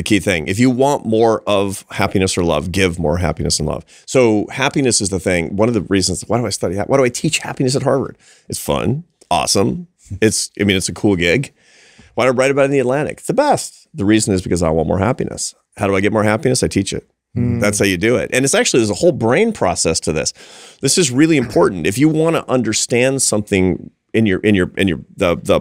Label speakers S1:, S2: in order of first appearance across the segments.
S1: the key thing. If you want more of happiness or love, give more happiness and love. So happiness is the thing. One of the reasons why do I study? that? Why do I teach happiness at Harvard? It's fun, awesome. It's I mean it's a cool gig. Why do I write about it in the Atlantic? It's the best. The reason is because I want more happiness. How do I get more happiness? I teach it. Hmm. That's how you do it. And it's actually there's a whole brain process to this. This is really important. If you want to understand something in your in your in your the the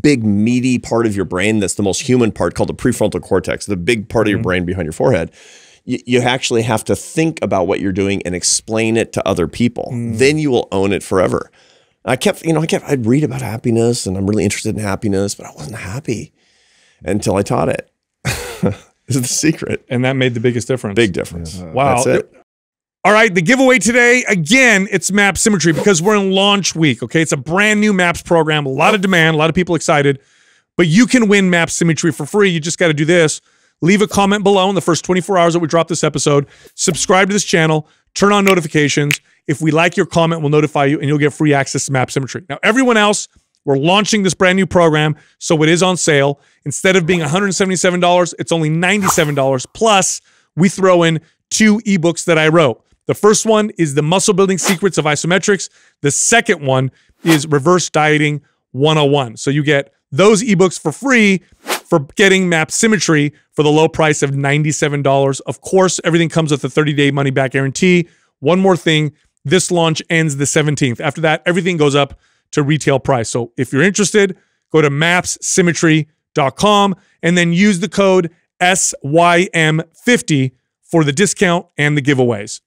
S1: big meaty part of your brain that's the most human part called the prefrontal cortex, the big part of your mm-hmm. brain behind your forehead. You, you actually have to think about what you're doing and explain it to other people. Mm. Then you will own it forever. I kept, you know, I kept, I'd read about happiness and I'm really interested in happiness, but I wasn't happy until I taught it. this is the secret.
S2: And that made the biggest difference.
S1: Big difference.
S2: Wow.
S1: That's it.
S2: All right, the giveaway today again, it's MAPS Symmetry because we're in launch week. Okay, it's a brand new Maps program, a lot of demand, a lot of people excited, but you can win MAPS Symmetry for free. You just got to do this: leave a comment below in the first 24 hours that we drop this episode, subscribe to this channel, turn on notifications. If we like your comment, we'll notify you, and you'll get free access to MAPS Symmetry. Now, everyone else, we're launching this brand new program, so it is on sale. Instead of being $177, it's only $97. Plus, we throw in two ebooks that I wrote. The first one is the muscle building secrets of isometrics. The second one is reverse dieting 101. So you get those ebooks for free for getting MAPS Symmetry for the low price of $97. Of course, everything comes with a 30 day money back guarantee. One more thing this launch ends the 17th. After that, everything goes up to retail price. So if you're interested, go to mapssymmetry.com and then use the code SYM50 for the discount and the giveaways.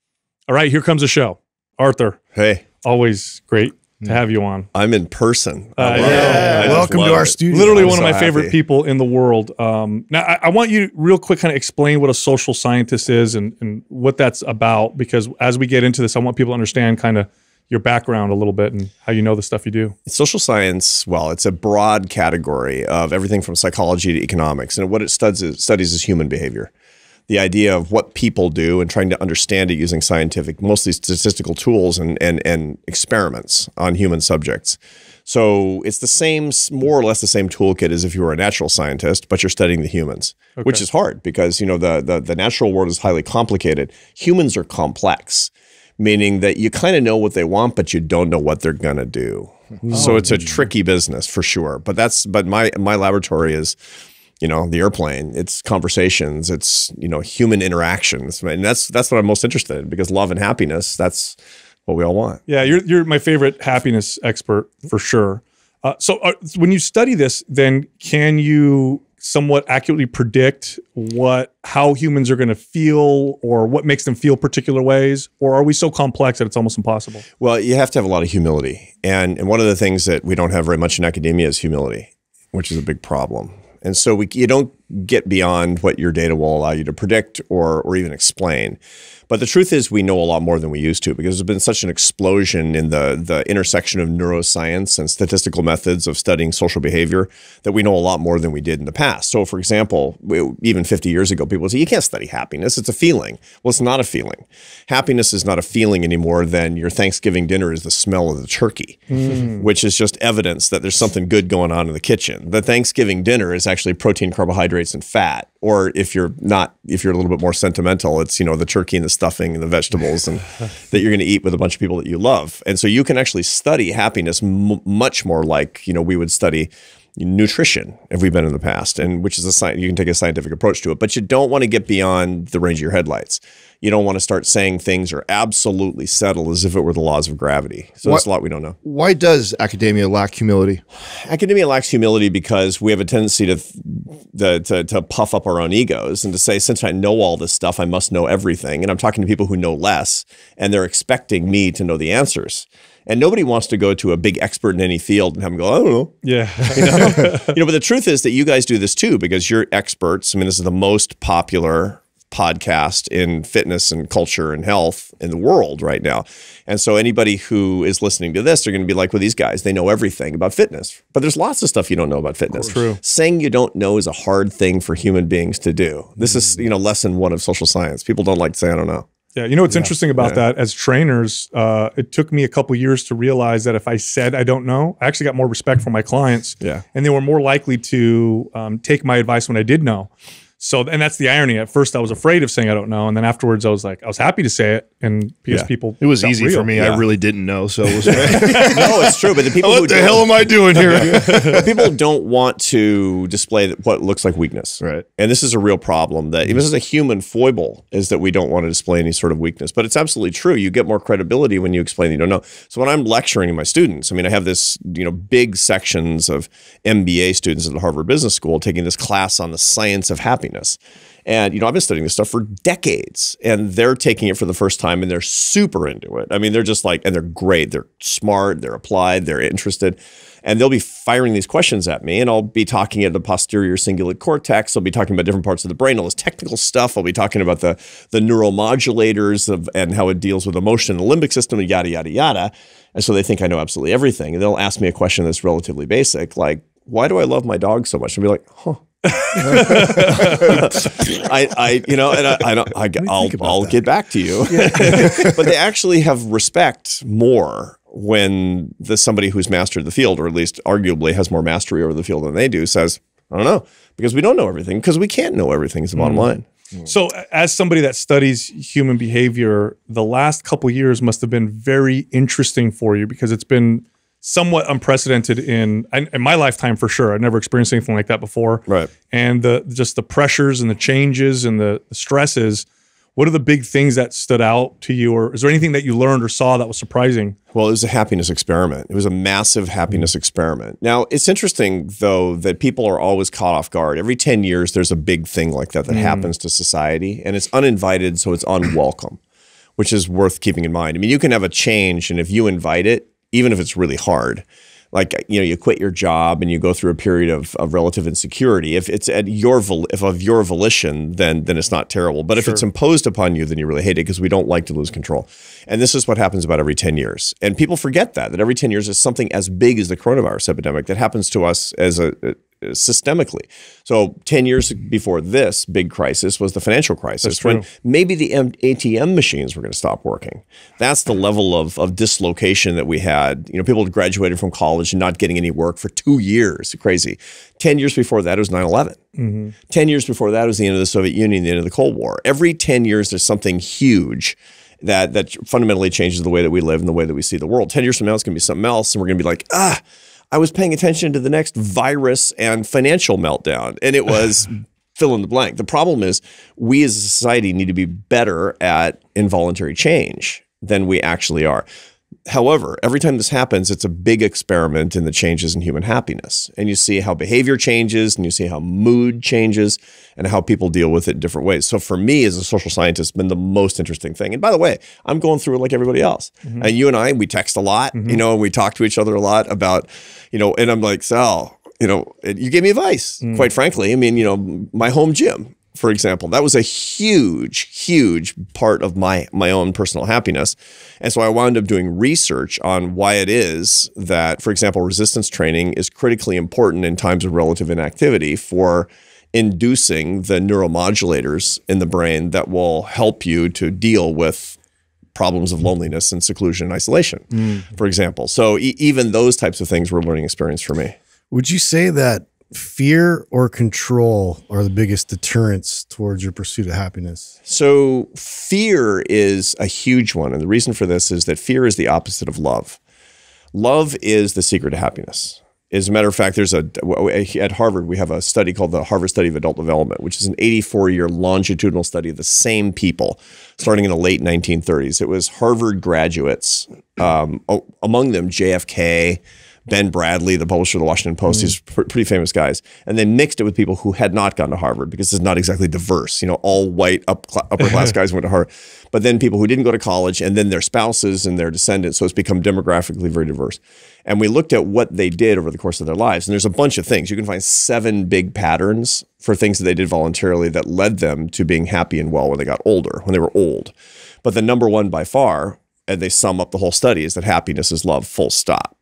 S2: All right, here comes the show. Arthur,
S1: Hey,
S2: always great to have you on.
S1: I'm in person.
S2: Uh, yeah.
S1: it. I just
S3: Welcome to our
S1: it.
S3: studio.
S2: Literally
S1: I'm
S2: one of
S1: so
S2: my favorite
S1: happy.
S2: people in the world. Um, now, I, I want you to real quick kind of explain what a social scientist is and, and what that's about, because as we get into this, I want people to understand kind of your background a little bit and how you know the stuff you do.
S1: Social science, well, it's a broad category of everything from psychology to economics. And what it studies is, studies is human behavior. The idea of what people do and trying to understand it using scientific, mostly statistical tools and, and, and experiments on human subjects. So it's the same, more or less the same toolkit as if you were a natural scientist, but you're studying the humans, which is hard because you know the, the the natural world is highly complicated. Humans are complex, meaning that you kind of know what they want, but you don't know what they're gonna do. Hmm. So it's a hmm. tricky business for sure. But that's but my my laboratory is, you know, the airplane. It's conversations. It's you know human interactions, and that's that's what I'm most interested in because love and happiness. That's what we all want.
S2: Yeah, you're, you're my favorite happiness expert for sure. Uh, so uh, when you study this, then can you somewhat accurately predict what how humans are going to feel or what makes them feel particular ways or are we so complex that it's almost impossible
S1: Well, you have to have a lot of humility. And, and one of the things that we don't have very much in academia is humility, which is a big problem. And so we, you don't get beyond what your data will allow you to predict or, or even explain. But the truth is, we know a lot more than we used to because there's been such an explosion in the, the intersection of neuroscience and statistical methods of studying social behavior that we know a lot more than we did in the past. So, for example, even 50 years ago, people would say, you can't study happiness. It's a feeling. Well, it's not a feeling. Happiness is not a feeling anymore than your Thanksgiving dinner is the smell of the turkey, hmm. which is just evidence that there's something good going on in the kitchen. The Thanksgiving dinner is actually protein, carbohydrates, and fat. Or if you're not, if you're a little bit more sentimental, it's you know the turkey and the stuffing and the vegetables and that you're going to eat with a bunch of people that you love. And so you can actually study happiness much more like you know we would study nutrition if we've been in the past and which is a science you can take a scientific approach to it but you don't want to get beyond the range of your headlights you don't want to start saying things are absolutely settled as if it were the laws of gravity. So there's a lot we don't know.
S3: Why does academia lack humility?
S1: academia lacks humility because we have a tendency to, the, to to puff up our own egos and to say since I know all this stuff I must know everything. And I'm talking to people who know less and they're expecting me to know the answers. And nobody wants to go to a big expert in any field and have them go I don't know.
S2: Yeah.
S1: You know, but the truth is that you guys do this too because you're experts. I mean, this is the most popular podcast in fitness and culture and health in the world right now. And so anybody who is listening to this, they're going to be like, well, these guys, they know everything about fitness. But there's lots of stuff you don't know about fitness.
S2: True.
S1: Saying you don't know is a hard thing for human beings to do. This is, you know, lesson one of social science. People don't like to say, I don't know.
S2: yeah you know what's interesting about that as trainers uh, it took me a couple years to realize that if i said i don't know i actually got more respect from my clients
S1: Yeah.
S2: and they were more likely to um, take my advice when i did know So, and that's the irony. At first, I was afraid of saying I don't know, and then afterwards, I was like, I was happy to say it, and because
S1: Yeah.
S2: people,
S3: It was easy
S2: real.
S3: for me.
S1: Yeah.
S3: I really didn't know, so it was.
S1: no, it's true. But the people who
S3: what the
S1: don't-
S3: hell am I doing here?
S1: people don't want to display what looks like weakness.
S3: Right.
S1: And this is a real problem that this mm-hmm. is a human foible is that we don't want to display any sort of weakness. But it's absolutely true. You get more credibility when you explain that you don't know. So when I'm lecturing to my students, I mean, I have this, you know, big sections of MBA students at the Harvard Business School taking this class on the science of happiness. And you know, I've been studying this stuff for decades, and they're taking it for the first time, and they're super into it. I mean, they're just like, and they're great. They're smart. They're applied. They're interested, and they'll be firing these questions at me, and I'll be talking at the posterior cingulate cortex. I'll be talking about different parts of the brain, all this technical stuff. I'll be talking about the the neuromodulators of and how it deals with emotion, and the limbic system, and yada yada yada. And so they think I know absolutely everything, and they'll ask me a question that's relatively basic, like, "Why do I love my dog so much?" And be like, "Huh." I, I, you know, and I, I don't, I, I'll, I'll get back to you. but they actually have respect more when the somebody who's mastered the field, or at least arguably has more mastery over the field than they do, says, "I don't know," because we don't know everything, because we can't know everything. Is the bottom mm. line. Mm.
S2: So, as somebody that studies human behavior, the last couple years must have been very interesting for you because it's been somewhat unprecedented in in my lifetime for sure. I've never experienced anything like that before.
S1: Right.
S2: And the just the pressures and the changes and the, the stresses. What are the big things that stood out to you, or is there anything that you learned or saw that was surprising?
S1: Well, it was a happiness experiment. It was a massive happiness experiment. Now, it's interesting, though, that people are always caught off guard. Every 10 years, there's a big thing like that that mm. happens to society, and it's uninvited, so it's unwelcome, which is worth keeping in mind. I mean, you can have a change, and if you invite it, even if it's really hard, like you know, you quit your job and you go through a period of, of relative insecurity. If it's at your vol- if of your volition, then then it's not terrible. But if it's imposed upon you, then you really hate it because we don't like to lose control. And this is what happens about every ten years. And people forget that that every ten years is something as big as the coronavirus epidemic that happens to us as a systemically. So 10 years before this big crisis was the financial crisis when maybe the ATM machines were going to stop working. That's the level of, of dislocation that we had. You know, people had graduated from college and not getting any work for two years. Crazy. 10 years before that, it was 9 11. 10 years before that was the end of the Soviet Union, the end of the Cold War. Every 10 years, there's something huge that, that fundamentally changes the way that we live and the way that we see the world. 10 years from now, it's going to be something else. And we're going to be like, ah, I was paying attention to the next virus and financial meltdown. And it was fill in the blank. The problem is we as a society need to be better at involuntary change than we actually are. However, every time this happens, it's a big experiment in the changes in human happiness. And you see how behavior changes and you see how mood changes and how people deal with it in different ways. So for me as a social scientist, it's been the most interesting thing. And by the way, I'm going through it like everybody else. Mm-hmm. And you and I, we text a lot, you mm-hmm. know, and we talk to each other a lot about, you know, and I'm like, Sal, you know, you gave me advice, mm. quite frankly. I mean, you know, my home gym, for example, that was a huge, huge part of my my own personal happiness. And so I wound up doing research on why it is that, for example, resistance training is critically important in times of relative inactivity for inducing the neuromodulators in the brain that will help you to deal with problems of loneliness and seclusion and isolation, mm-hmm. for example. So e- even those types of things were a learning experience for me.
S4: Would you say that fear or control are the biggest deterrents towards your pursuit of happiness?
S1: So fear is a huge one. And the reason for this is that fear is the opposite of love. Love is the secret to happiness. As a matter of fact, there's a at Harvard we have a study called the Harvard Study of Adult Development, which is an 84 year longitudinal study of the same people, starting in the late 1930s. It was Harvard graduates, um, among them JFK, Ben Bradlee, the publisher of the Washington Post. Mm. These pr- pretty famous guys, and they mixed it with people who had not gone to Harvard because it's not exactly diverse. You know, all white up cl- upper class guys went to Harvard, but then people who didn't go to college, and then their spouses and their descendants. So it's become demographically very diverse. And we looked at what they did over the course of their lives, and there's a bunch of things. You can find seven big patterns for things that they did voluntarily that led them to being happy and well when they got older, when they were old. But the number one by far, and they sum up the whole study, is that happiness is love. Full stop.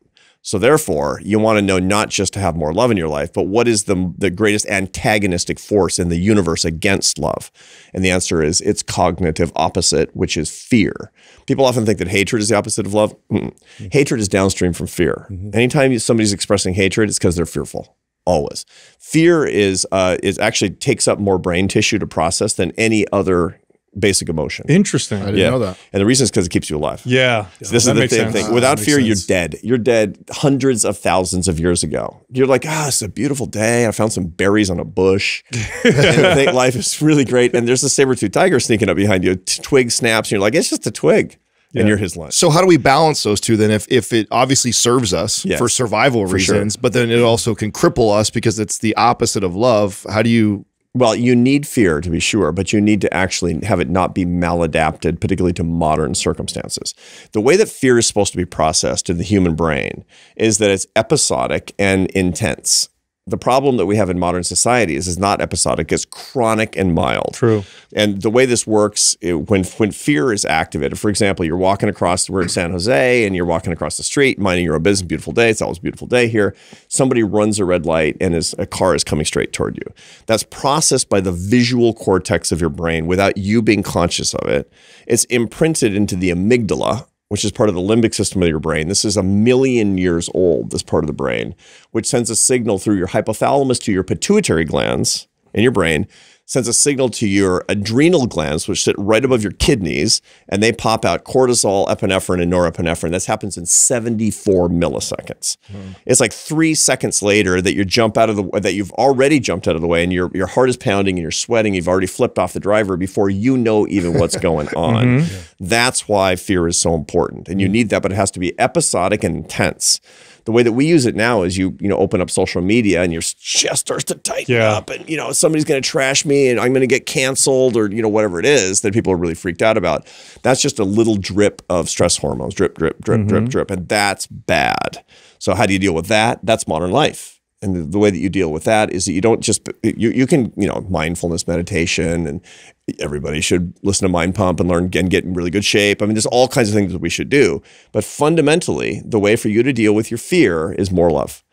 S1: So therefore, you want to know not just to have more love in your life, but what is the, the greatest antagonistic force in the universe against love? And the answer is its cognitive opposite, which is fear. People often think that hatred is the opposite of love. Mm-mm. Hatred is downstream from fear. Anytime somebody's expressing hatred, it's because they're fearful. always. Fear is uh, is actually takes up more brain tissue to process than any other basic emotion.
S2: Interesting.
S4: I didn't
S1: yeah,
S4: know that.
S1: and the reason is because it keeps you alive.
S2: yeah.
S1: So this is the same
S2: sense.
S1: thing. Without
S4: makes
S1: fear, you're dead. You're dead hundreds of thousands of years ago. You're like, ah, it's a beautiful day. I found some berries on a bush. and I think life is really great. And there's a saber-tooth tiger sneaking up behind you. A t- twig snaps, and you're like, it's just a twig. And you're his lunch.
S3: So how do we balance those two then? If if it obviously serves us
S1: Yes.
S3: for survival
S1: sure.
S3: reasons, but then it also can cripple us because it's the opposite of love. How do you?
S1: Well, you need fear to be sure, but you need to actually have it not be maladapted, particularly to modern circumstances. The way that fear is supposed to be processed in the human brain is that it's episodic and intense. The problem that we have in modern society is it's not episodic, it's chronic and mild.
S2: True.
S1: And the way this works, it- when when fear is activated, for example, you're walking across, we're in San Jose, and you're walking across the street, minding your own business, beautiful day. It's always a beautiful day here. Somebody runs a red light, and is, a car is coming straight toward you. That's processed by the visual cortex of your brain without you being conscious of it. It's imprinted into the amygdala, which is part of the limbic system of your brain. This is a million years old, this part of the brain, which sends a signal through your hypothalamus to your pituitary glands in your brain, sends a signal to your adrenal glands, which sit right above your kidneys, and they pop out cortisol, epinephrine, and norepinephrine. This happens in 74 milliseconds. Hmm. It's like three seconds later that you jump out of the that you've already jumped out of the way, and your your heart is pounding and you're sweating. You've already flipped off the driver before you know even what's going mm-hmm. on. That's why fear is so important, and you mm. need that, but it has to be episodic and intense. The way that we use it now is you you know open up social media and your chest starts to tighten
S2: Yeah.
S1: up, and you know somebody's going to trash me, and I'm going to get canceled, or you know whatever it is that people are really freaked out about. That's just a little drip of stress hormones, drip, drip, drip, drip, mm-hmm. drip, and that's bad. So how do you deal with that? That's modern life. And the, the way that you deal with that is that you don't just you you can you know mindfulness meditation and everybody should listen to Mind Pump and learn and get in really good shape. I mean, there's all kinds of things that we should do. But fundamentally, the way for you to deal with your fear is more love.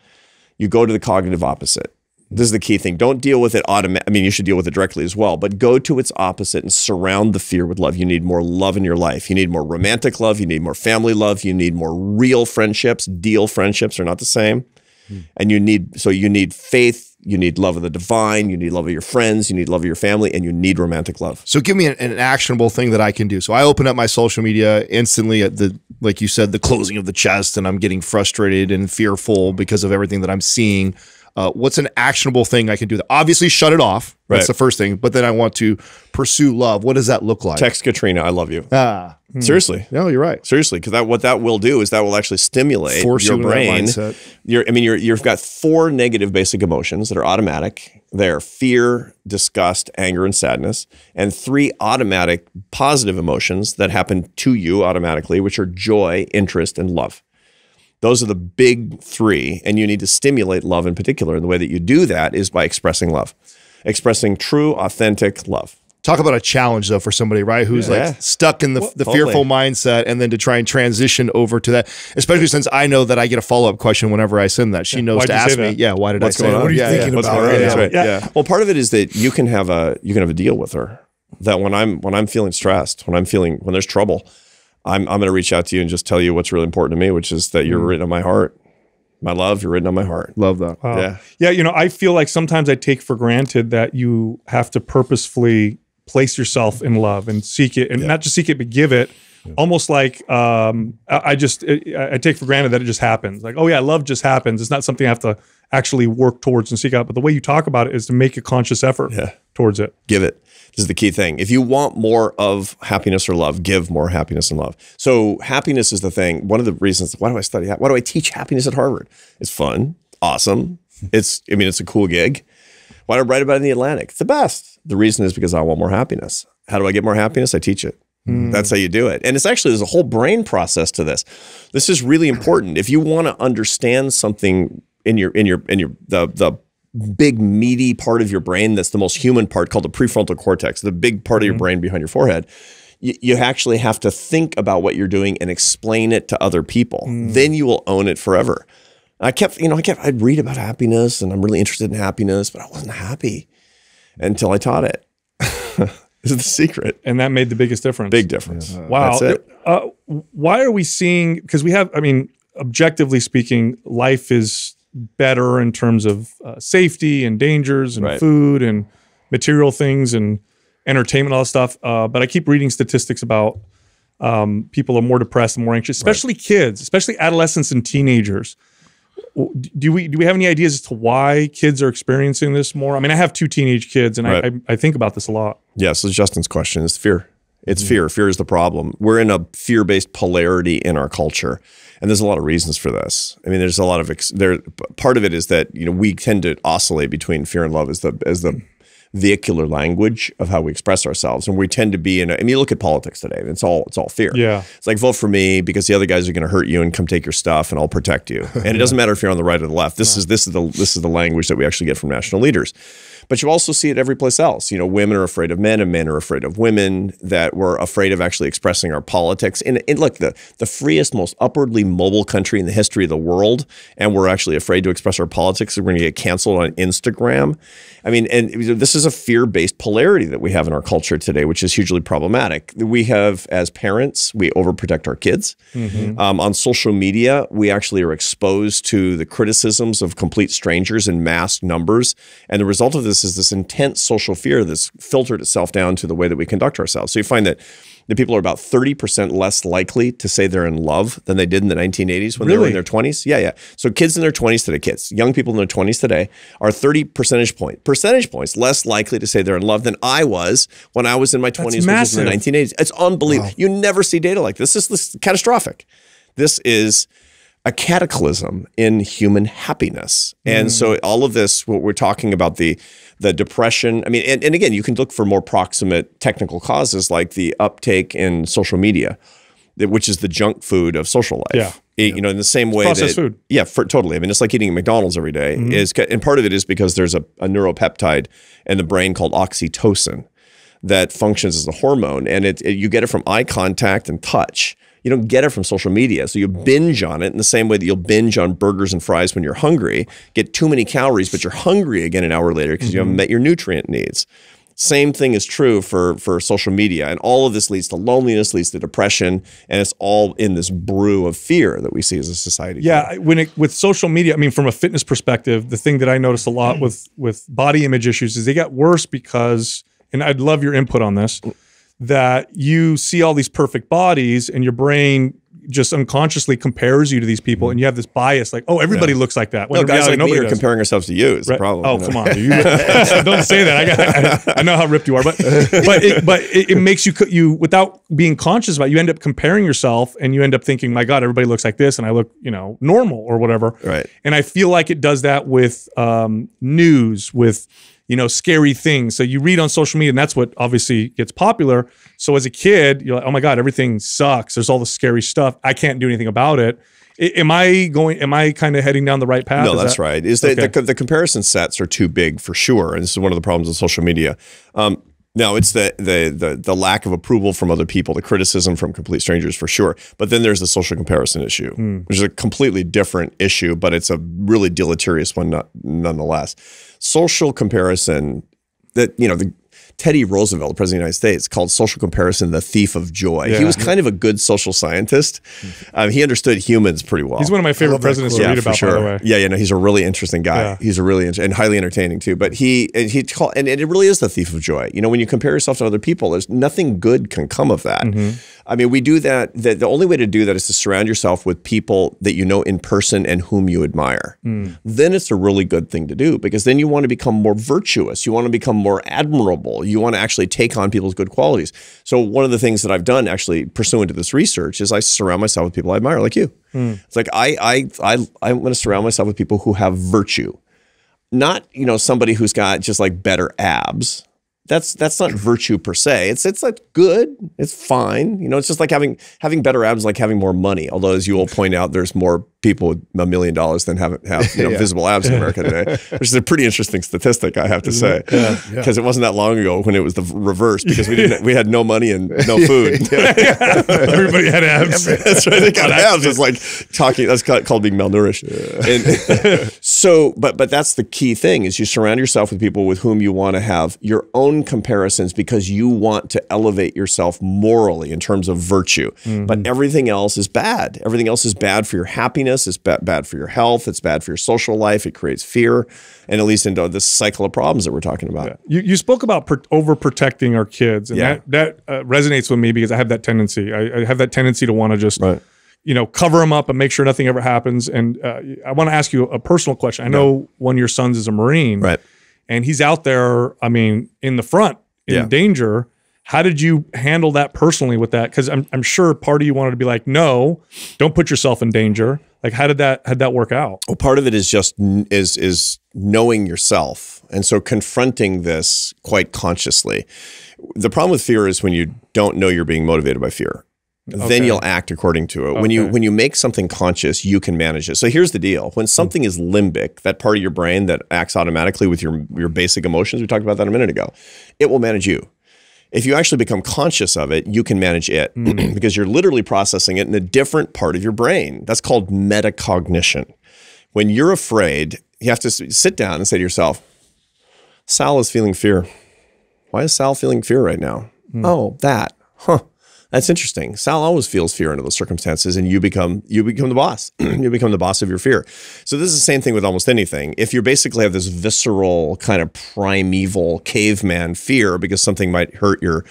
S1: You go to the cognitive opposite. This is the key thing. Don't deal with it automatically. I mean, you should deal with it directly as well, but go to its opposite and surround the fear with love. You need more love in your life. You need more romantic love. You need more family love. You need more real friendships. Deal friendships are not the same. Hmm. And you need, so you need faith. You need love of the divine. You need love of your friends. You need love of your family. And you need romantic love.
S3: So give me an, an actionable thing that I can do. So I open up my social media instantly at the, like you said, the closing of the chest, and I'm getting frustrated and fearful because of everything that I'm seeing. Uh, what's an actionable thing I can do? That Obviously, shut it off. That's
S1: Right.
S3: the first thing. But then I want to pursue love. What does that look like?
S1: Text Katrina, I love you.
S3: Ah,
S1: Seriously.
S3: no, you're right.
S1: Seriously, because that what that will do is that will actually stimulate
S3: Force
S1: your
S3: you
S1: brain. You're, I mean, you're, you've got four negative basic emotions that are automatic. They're fear, disgust, anger, and sadness, and three automatic positive emotions that happen to you automatically, which are joy, interest, and love. Those are the big three, and you need to stimulate love in particular. And the way that you do that is by expressing love, expressing true, authentic love.
S3: Talk about a challenge though for somebody, right? Who's
S1: Yeah.
S3: like stuck in the, the
S1: totally.
S3: fearful mindset and then to try and transition over to that, especially since I know that I get a follow up question whenever I send that. She knows
S2: Why'd
S3: to ask me,
S2: that?
S3: yeah, why did
S1: What's
S3: I say
S1: going
S3: that?
S4: What are you
S3: yeah,
S4: thinking
S3: yeah.
S4: About
S1: going on?
S4: right
S1: That's right.
S3: Yeah.
S1: Well, part of it is that you can have a you can have a deal with her. That when I'm when I'm feeling stressed, when I'm feeling when there's trouble, I'm I'm going to reach out to you and just tell you what's really important to me, which is that you're written on my heart. My love, you're written on my heart.
S3: Love that.
S2: Wow.
S1: Yeah.
S2: Yeah, you know, I feel like sometimes I take for granted that you have to purposefully place yourself in love and seek it, and not just seek it, but give it. Almost like um, I I just I I take for granted that it just happens. Like, oh yeah, love just happens. It's not something I have to actually work towards and seek out. But the way you talk about it is to make a conscious effort
S1: Yeah.
S2: towards it.
S1: give it. This is the key thing. If you want more of happiness or love, give more happiness and love. So happiness is the thing. One of the reasons why do I study? Why do I teach happiness at Harvard? It's fun, awesome. It's I mean it's a cool gig. Why do I write about it in the Atlantic? It's the best. The reason is because I want more happiness. How do I get more happiness? I teach it. Hmm. That's how you do it. And it's actually there's a whole brain process to this. This is really important. If you want to understand something in your in your in your the the big meaty part of your brain that's the most human part called the prefrontal cortex, the big part of your brain behind your forehead. You, you actually have to think about what you're doing and explain it to other people. Then you will own it forever. I kept, you know, I kept, I'd read about happiness and I'm really interested in happiness, but I wasn't happy until I taught it. this is the secret.
S2: And that made the biggest difference.
S1: Big difference.
S2: Wow.
S1: That's it.
S2: Uh, why are we seeing? Because we have, I mean, objectively speaking, life is better in terms of uh, safety and dangers and
S1: Right.
S2: food and material things and entertainment, all that stuff. Uh, but I keep reading statistics about um, people are more depressed and more anxious, especially kids, especially adolescents and teenagers. Do we do we have any ideas as to why kids are experiencing this more? I mean, I have two teenage kids, and
S1: Right.
S2: I, I I think about this a lot.
S1: Yeah, so Justin's question is fear. It's
S2: Mm-hmm.
S1: fear. Fear is the problem. We're in a fear-based polarity in our culture, and there's a lot of reasons for this. I mean, there's a lot of ex- there. Part of it is that you know we tend to oscillate between fear and love as the as the vehicular language of how we express ourselves, and we tend to be in. A, I mean, you look at politics today; it's all it's all fear.
S2: Yeah.
S1: it's like vote for me because the other guys are going to hurt you and come take your stuff, and I'll protect you. And it doesn't matter if you're on the right or the left. This is this is the this is the language that we actually get from national leaders. But you also see it every place else. You know, women are afraid of men, and men are afraid of women. That we're afraid of actually expressing our politics. And, and look, the the freest, most upwardly mobile country in the history of the world, and we're actually afraid to express our politics. We're going to get canceled on Instagram. I mean, and this is a fear based polarity that we have in our culture today, which is hugely problematic. We have, as parents, we overprotect our kids. Um, on social media, we actually are exposed to the criticisms of complete strangers in mass numbers. And the result of this is this intense social fear that's filtered itself down to the way that we conduct ourselves. So you find that the people are about 30% less likely to say they're in love than they did in the 1980s when they were in their 20s. Yeah, yeah. So kids in their 20s today, kids, young people in their 20s today are 30 percentage point percentage points less likely to say they're in love than I was when I was in my 20s, which is in the 1980s. It's unbelievable. You never see data like this. This is, this is catastrophic. This is a cataclysm in human happiness. And so mm. all of this, what we're talking about, the the depression, I mean, and, and again, you can look for more proximate technical causes like the uptake in social media, which is the junk food of social life.
S2: Yeah.
S1: It- You know, in the same way
S2: processed
S1: that,
S2: food.
S1: yeah, for, totally. I mean, it's like eating McDonald's every day mm-hmm. is, ca- and part of it is because there's a, a neuropeptide in the brain called oxytocin that functions as a hormone, and it, it- you get it from eye contact and touch. You don't get it from social media, so you binge on it in the same way that you'll binge on burgers and fries when you're hungry. Get too many calories, but you're hungry again an hour later because you haven't mm-hmm. met your nutrient needs. Same thing is true for for social media, and all of this leads to loneliness, leads to depression, and it's all in this brew of fear that we see as a society.
S2: Yeah, when it with social media, I mean, from a fitness perspective, the thing that I notice a lot mm. with with body image issues is they got worse because, and I'd love your input on this, mm. That you see all these perfect bodies and your brain just unconsciously compares you to these people, and you have this bias, like, oh, everybody looks like that. When
S1: no, guys
S2: reality,
S1: like me are
S2: does.
S1: comparing ourselves to you. Is the problem?
S2: Oh,
S1: you know?
S2: come on. You- don't say that. I, got, I, I know how ripped you are, but but it, but it, it makes you you without being conscious about. it, You end up comparing yourself, and you end up thinking, "My God, everybody looks like this, and I look, you know, normal or whatever."
S1: Right.
S2: And I feel like it does that with um, news, with you know, scary things. So you read on social media, and that's what obviously gets popular. So as a kid, you're like, "Oh my God, everything sucks. There's all this scary stuff. I can't do anything about it." I- am I going? Am I kind of heading down the right path?
S1: No,
S2: Is
S1: that's
S2: that-
S1: right. Is that
S2: Okay.
S1: the, the comparison sets are too big for sure, and this is one of the problems with social media. Um, no, it's the, the the the lack of approval from other people, the criticism from complete strangers for sure. But then there's the social comparison issue,
S2: Hmm.
S1: which is a completely different issue, but it's a really deleterious one, not, nonetheless. Social comparison that you know the. Teddy Roosevelt, the president of the United States, called social comparison the thief of joy. He was kind of a good social scientist. Um, he understood humans pretty well.
S2: He's one of my favorite presidents
S4: quote.
S2: to
S1: Yeah,
S2: read about,
S1: sure.
S2: by the way.
S1: Yeah, yeah, no, he's a really interesting guy.
S2: Yeah.
S1: He's a really int- and highly entertaining too. But he and he call, and, and it really is the thief of joy. You know, when you compare yourself to other people, there's nothing good can come of that.
S2: Mm-hmm.
S1: I mean, we do that. The, the only way to do that is to surround yourself with people that you know in person and whom you admire.
S2: Mm.
S1: Then it's a really good thing to do because then you want to become more virtuous. You want to become more admirable. You want to actually take on people's good qualities. So one of the things that I've done actually pursuant to this research is I surround myself with people I admire, like you. It's like I I I I'm going to surround myself with people who have virtue, not you know somebody who's got just like better abs. That's that's not virtue per se. It's it's like good. It's fine. You know, it's just like having having better abs, like having more money. Although, as you will point out, there's more people with a million dollars than have have you know, visible abs in America today, which is a pretty interesting statistic, I have to say, because it wasn't that long ago when it was the reverse because we didn't we had no money and no food.
S2: Everybody had abs.
S1: That's right. They got abs. It's like talking. That's called, called being malnourished. And so, but but that's the key thing: is you surround yourself with people with whom you want to have your own comparisons because you want to elevate yourself morally in terms of virtue. Mm-hmm. But everything else is bad. Everything else is bad for your happiness. Loneliness. It's ba- bad for your health. It's bad for your social life. It creates fear, and it leads into this cycle of problems that we're talking about.
S2: You, you spoke about overprotecting our kids, and
S1: Yeah.
S2: that that uh, resonates with me because I have that tendency. I, I have that tendency to want to just,
S1: Right.
S2: you know, cover them up and make sure nothing ever happens. And uh, I want to ask you a personal question. I know one of your sons is a Marine,
S1: Right.
S2: and he's out there. I mean, in the front, in
S1: Yeah.
S2: danger. How did you handle that personally with that? Because I'm I'm sure part of you wanted to be like, no, don't put yourself in danger. Like, how did that how did that work out?
S1: Well, part of it is just is is knowing yourself, and so confronting this quite consciously. The problem with fear is when you don't know you're being motivated by fear.
S2: Okay.
S1: Then you'll act according to it. When you when you make something conscious, you can manage it. So here's the deal: when something is limbic, that part of your brain that acts automatically with your your basic emotions, we talked about that a minute ago, it will manage you. If you actually become conscious of it, you can manage it hmm. because you're literally processing it in a different part of your brain. That's called metacognition. When you're afraid, you have to sit down and say to yourself, Sal is feeling fear. Why is Sal feeling fear right now? Hmm. Oh, that. Huh. That's interesting. Sal always feels fear under those circumstances, and you become you become the boss. you become the boss of your fear. So this is the same thing with almost anything. If you basically have this visceral kind of primeval caveman fear because something might hurt your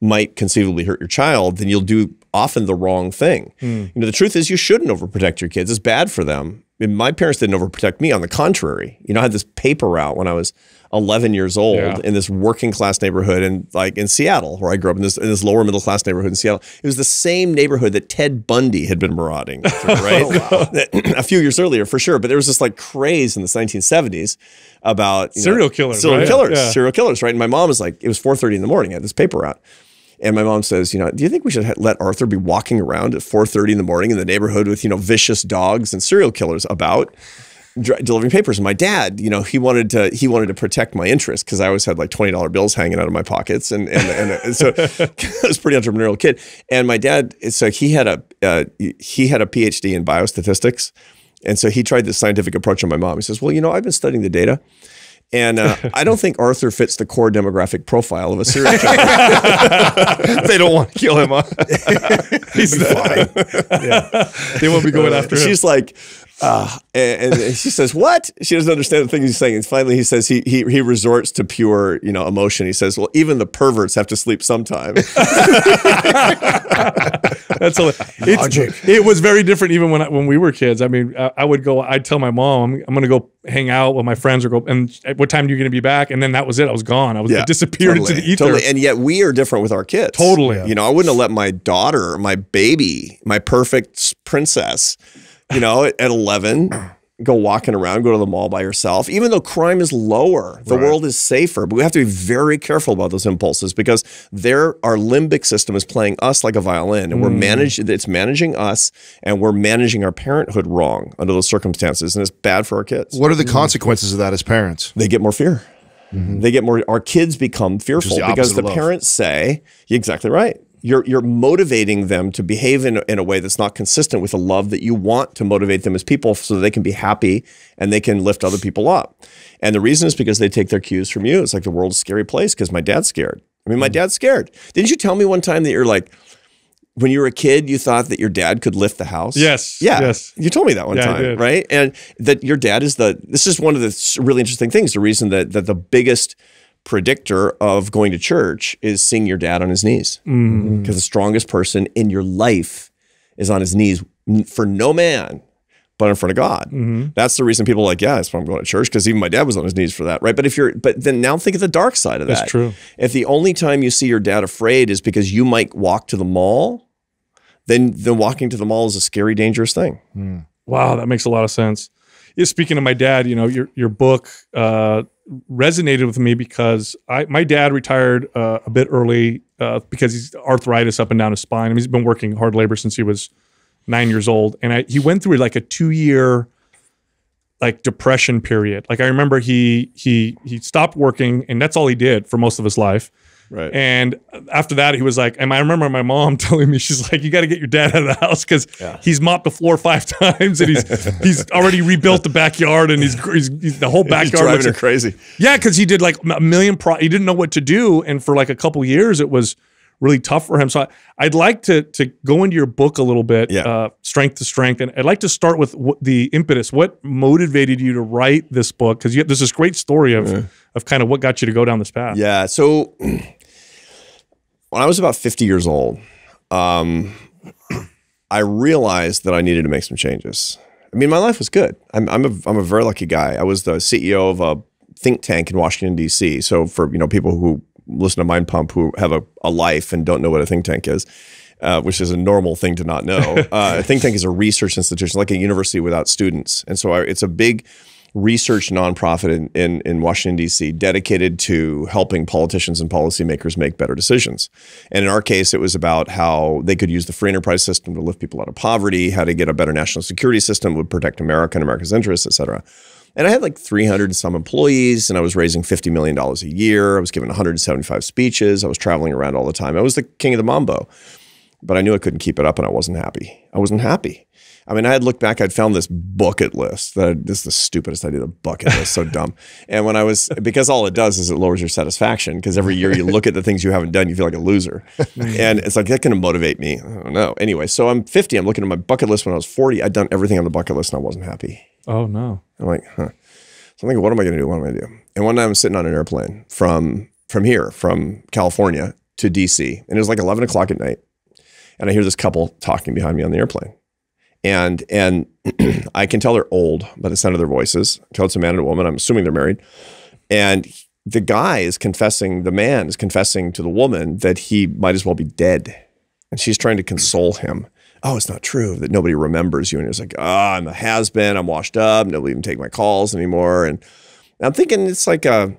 S1: might conceivably hurt your child, then you'll do often the wrong thing. Hmm. You know, the truth is you shouldn't overprotect your kids. It's bad for them. And my parents didn't overprotect me. On the contrary, you know, I had this paper route when I was 11 years old
S2: Yeah.
S1: in this working class neighborhood in like in Seattle, where I grew up in this in this lower middle class neighborhood in Seattle. It was the same neighborhood that Ted Bundy had been marauding, through, right? Oh, that- a few years earlier, for sure. But there was this like craze in the 1970s about you know,
S2: Serial killers,
S1: serial
S2: right?
S1: killers,
S2: Yeah.
S1: serial killers, right? And my mom was like, it was 4:30 in the morning. I had this paper route. And my mom says, you know, do you think we should let Arthur be walking around at 4:30 in the morning in the neighborhood with, you know, vicious dogs and serial killers about delivering papers? And my dad, you know, he wanted to he wanted to protect my interest because I always had like twenty dollar bills hanging out of my pockets, and and, and, and so I was a pretty entrepreneurial kid. And my dad, so he had a uh, he had a PhD in biostatistics, and so he tried this scientific approach on my mom. He says, well, you know, I've been studying the data. And uh, I don't think Arthur fits the core demographic profile of a serial killer.
S3: they don't want to kill him. Huh?
S1: He's fine.
S2: They won't be going after him.
S1: She's like, uh, and, and she says, "What?" She doesn't understand the things he's saying. And finally, he says he he he resorts to pure, you know, emotion. He says, "Well, even the perverts have to sleep sometime."
S2: That's a, it's, It was very different even when I, when we were kids. I mean, I, I would go. I'd tell my mom, I'm, I'm going to go hang out with my friends or go. And at what time are you going to be back? And then that was it. I was gone. I was I disappeared into the ether.
S1: Totally. And yet we are different with our kids.
S2: Totally.
S1: You know, I wouldn't have let my daughter, my baby, my perfect princess, you know, at, at 11, go walking around, go to the mall by yourself, even though crime is lower, the world is safer. But we have to be very careful about those impulses because there, our limbic system is playing us like a violin and we're
S2: Mm.
S1: managing, it's managing us and we're managing our parenthood wrong under those circumstances. And it's bad for our kids.
S3: What are the consequences of that as parents?
S1: they get more fear. They get more. Our kids become fearful
S3: the
S1: because the
S3: love.
S1: parents say, "You're exactly right." You're you're motivating them to behave in, in a way that's not consistent with the love that you want to motivate them as people, so they can be happy and they can lift other people up. And the reason is because they take their cues from you. It's like the world's a scary place because my dad's scared. I mean, my mm. dad's scared. Didn't you tell me one time that you're like, when you were a kid, you thought that your dad could lift the house?
S2: Yes,
S1: Yeah.
S2: yes.
S1: You told me that one
S2: Yeah,
S1: time, right? And that your dad is the, this is one of the really interesting things. The reason that, that the biggest predictor of going to church is seeing your dad on his knees.
S2: Mm-hmm.
S1: Because the strongest person in your life is on his knees for no man, but in front of God.
S2: Mm-hmm.
S1: That's the reason people are like, yeah, that's why I'm going to church because even my dad was on his knees for that, right? But if you're, but then now think of the dark side of that.
S2: That's true.
S1: If the only time you see your dad afraid is because you might walk to the mall, then then walking to the mall is a scary, dangerous thing.
S2: Wow, that makes a lot of sense. Speaking of my dad, you know, your your book uh, resonated with me because I my dad retired uh, a bit early uh, because he's arthritis up and down his spine. I mean, he's been working hard labor since he was nine years old, and I, he went through like a two year like depression period. Like I remember he he he stopped working, and that's all he did for most of his life.
S1: Right.
S2: And after that, he was like, and I remember my mom telling me, she's like, you got to get your dad out of the house because he's mopped the floor five times and he's he's already rebuilt the backyard and he's, he's, he's the whole
S1: He's
S2: backyard.
S1: driving her crazy.
S2: yeah, because he did like a million. Pro- he didn't know what to do, and for like a couple years, it was really tough for him. So I, I'd like to to go into your book a little bit,
S1: Yeah.
S2: uh, strength to strength, and I'd like to start with the impetus. What motivated you to write this book? Because there's this great story of of kind of what got you to go down this path.
S1: Yeah. So when I was about 50 years old, um, I realized that I needed to make some changes. I mean, my life was good. I'm, I'm, a, I'm a very lucky guy. I was the CEO of a think tank in Washington, D.C. So for, you know, people who listen to Mind Pump who have a, a life and don't know what a think tank is, uh, which is a normal thing to not know. Uh, a think tank is a research institution, like a university without students. And so I, it's a big research nonprofit in, in, in Washington, D.C., dedicated to helping politicians and policymakers make better decisions. And in our case, it was about how they could use the free enterprise system to lift people out of poverty, how to get a better national security system that would protect America and America's interests, et cetera. And I had like 300 and some employees, and I was raising $50 million a year. I was giving 175 speeches. I was traveling around all the time. I was the king of the mambo, but I knew I couldn't keep it up, and I wasn't happy. I wasn't happy. I mean, I had looked back, I'd found this bucket list. That this is the stupidest idea. The bucket list, so dumb. And when I was, because all it does is it lowers your satisfaction. Because every year you look at the things you haven't done, you feel like a loser. Mm. and it's like that can motivate me. I don't know. Anyway, so I'm 50. I'm looking at my bucket list when I was 40. I'd done everything on the bucket list, and I wasn't happy.
S2: Oh no.
S1: I'm like, huh. So I'm thinking, what am I going to do? What am I going to do? And one night I'm sitting on an airplane from from here, from California to DC, and it was like 11 o'clock at night, and I hear this couple talking behind me on the airplane, and and I can tell they're old by the sound of their voices. I tell it's a man and a woman. I'm assuming they're married, and the guy is confessing. The man is confessing to the woman that he might as well be dead, and she's trying to console him oh, it's not true that nobody remembers you. And he's like, ah, I'm a has been. I'm washed up. Nobody even take my calls anymore. And I'm thinking it's like a,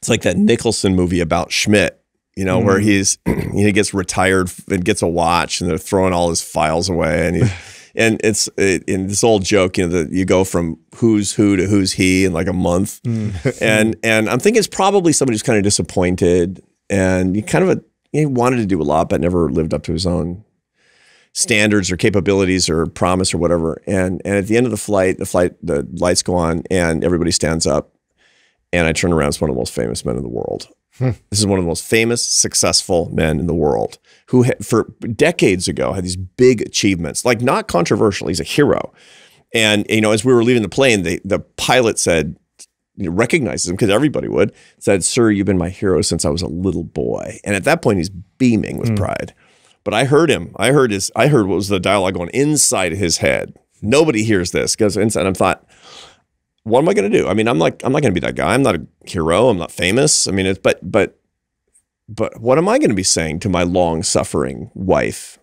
S1: it's like that Nicholson movie about Schmidt, you know, where he's he gets retired and gets a watch, and they're throwing all his files away, and he. And it's it, in this old joke, you know, that you go from who's who to who's he in like a month, hmm. and and I'm thinking it's probably somebody who's kind of disappointed, and he kind of a, he wanted to do a lot, but never lived up to his own standards or capabilities or promise or whatever. And and at the end of the flight, the flight the lights go on and everybody stands up. And I turn around, it's one of the most famous men in the world. Hmm. This is one of the most famous, successful men in the world who, for decades ago, had these big achievements. Like not controversial, he's a hero. And you know, as we were leaving the plane, the the pilot said, you know, recognizes him because everybody would said, "Sir, you've been my hero since I was a little boy." And at that point, he's beaming with hmm. pride. But I heard him. I heard his. I heard what was the dialogue going inside his head. Nobody hears this because inside. I'm thought, what am I going to do? I mean, I'm like, I'm not going to be that guy. I'm not a hero. I'm not famous. I mean, it's but but but what am I going to be saying to my long suffering wife,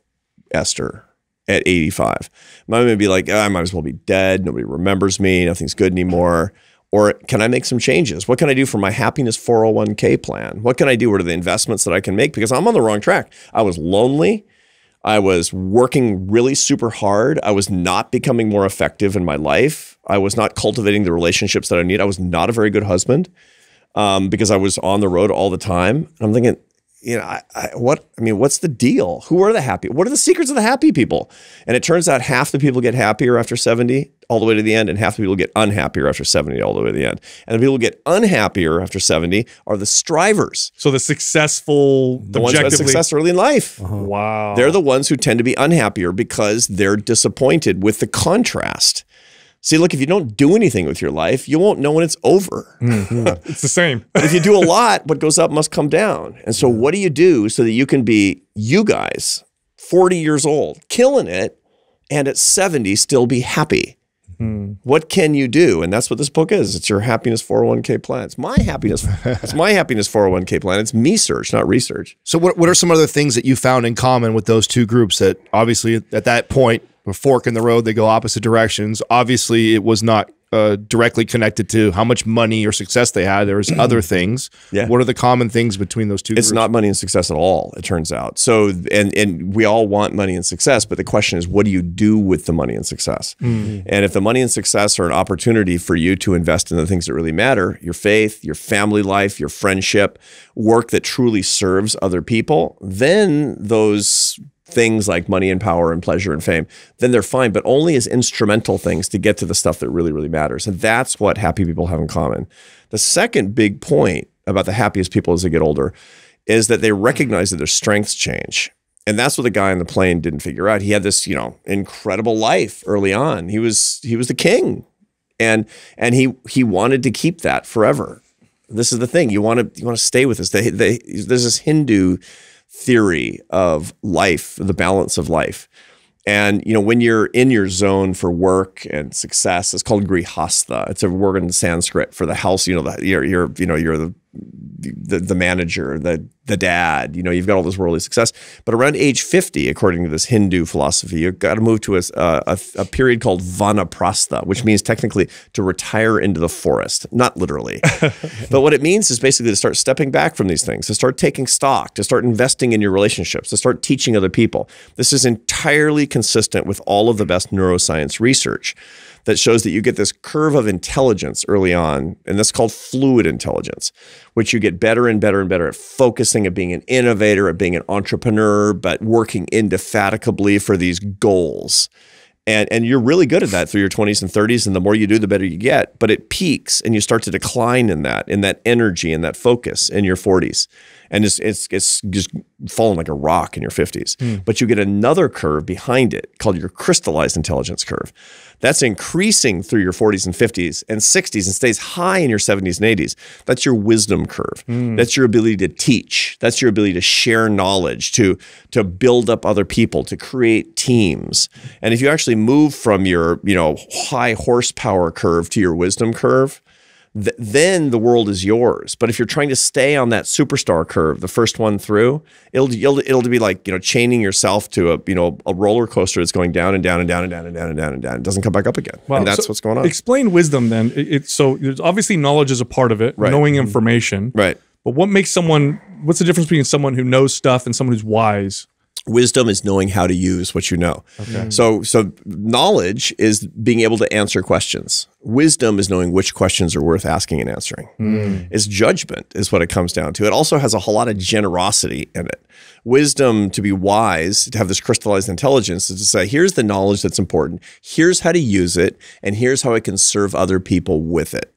S1: Esther, at 85? Am I going to be like, "Ah, I might as well be dead. Nobody remembers me. Nothing's good anymore. Or can I make some changes? What can I do for my happiness 401k plan? What can I do? What are the investments that I can make? Because I'm on the wrong track. I was lonely. I was working really super hard. I was not becoming more effective in my life. I was not cultivating the relationships that I need. I was not a very good husband um, because I was on the road all the time. And I'm thinking, you know, I, I, what? I mean, what's the deal? Who are the happy? What are the secrets of the happy people? And it turns out half the people get happier after 70 all the way to the end, and half the people get unhappier after 70 all the way to the end. And the people who get unhappier after 70 are the strivers,
S2: So the successful,
S1: the ones who had success early in life.
S2: Wow.
S1: They're the ones who tend to be unhappier because they're disappointed with the contrast. See, look, if you don't do anything with your life, you won't know when it's over.
S2: Mm, it's the same.
S1: If you do a lot, what goes up must come down. And so, what do you do so that you can be you guys, 40 years old, killing it, and at 70 still be happy? Hmm. What can you do? And that's what this book is. It's your happiness 401k plan. It's my happiness. it's my happiness 401k plan. It's me search, not research.
S3: So what what are some other things that you found in common with those two groups that obviously at that point a fork in the road they go opposite directions obviously it was not uh, directly connected to how much money or success they had there's other things
S1: Yeah.
S3: what are the common things between those two
S1: It's
S3: groups?
S1: not money and success at all, it turns out. So and and we all want money and success, but the question is what do you do with the money and success? And if the money and success are an opportunity for you to invest in the things that really matter, your faith, your family life, your friendship, work that truly serves other people, then those things like money and power and pleasure and fame, then they're fine, but only as instrumental things to get to the stuff that really, really matters. And that's what happy people have in common. The second big point about the happiest people as they get older is that they recognize that their strengths change. And that's what the guy on the plane didn't figure out. He had this, you know, incredible life early on. He was he was the king. And and he he wanted to keep that forever. This is the thing. You want to you want to stay with this. They, they, there's this Hindu theory of life, the balance of life. And you know, when you're in your zone for work and success, it's called grihastha. It's a word in Sanskrit for the house. You know, the, you're, you're you know you're the the, the manager, the the dad. You know, you've got all this worldly success. But around age 50, according to this Hindu philosophy, you've got to move to a, a, a period called vanaprastha, which means technically to retire into the forest, not literally. but what it means is basically to start stepping back from these things, to start taking stock, to start investing in your relationships, to start teaching other people. This is entirely consistent with all of the best neuroscience research that shows that you get this curve of intelligence early on, and that's called fluid intelligence, which you get better and better and better at focusing, at being an innovator, at being an entrepreneur, but working indefatigably for these goals. And, and you're really good at that through your 20s and 30s. And the more you do, the better you get. But it peaks and you start to decline in that, in that energy and that focus in your 40s and it's it's, it's just falling like a rock in your 50s. Mm. But you get another curve behind it called your crystallized intelligence curve. That's increasing through your 40s and 50s and 60s and stays high in your 70s and 80s. That's your wisdom curve. Mm. That's your ability to teach. That's your ability to share knowledge, to to build up other people, to create teams. And if you actually move from your, you know, high horsepower curve to your wisdom curve, th then the world is yours. But if you're trying to stay on that superstar curve, the first one through, it'll, it'll it'll be like you know chaining yourself to a you know a roller coaster that's going down and down and down and down and down and down and down. It doesn't come back up again. Wow. And that's so what's going on.
S2: Explain wisdom then. It, it, so there's obviously knowledge is a part of it, right. knowing mm-hmm. information.
S1: Right.
S2: But what makes someone? What's the difference between someone who knows stuff and someone who's wise?
S1: Wisdom is knowing how to use what you know. Okay. So so knowledge is being able to answer questions. Wisdom is knowing which questions are worth asking and answering. Mm. It's judgment is what it comes down to. It also has a whole lot of generosity in it. Wisdom to be wise, to have this crystallized intelligence is to say, here's the knowledge that's important. Here's how to use it and here's how I can serve other people with it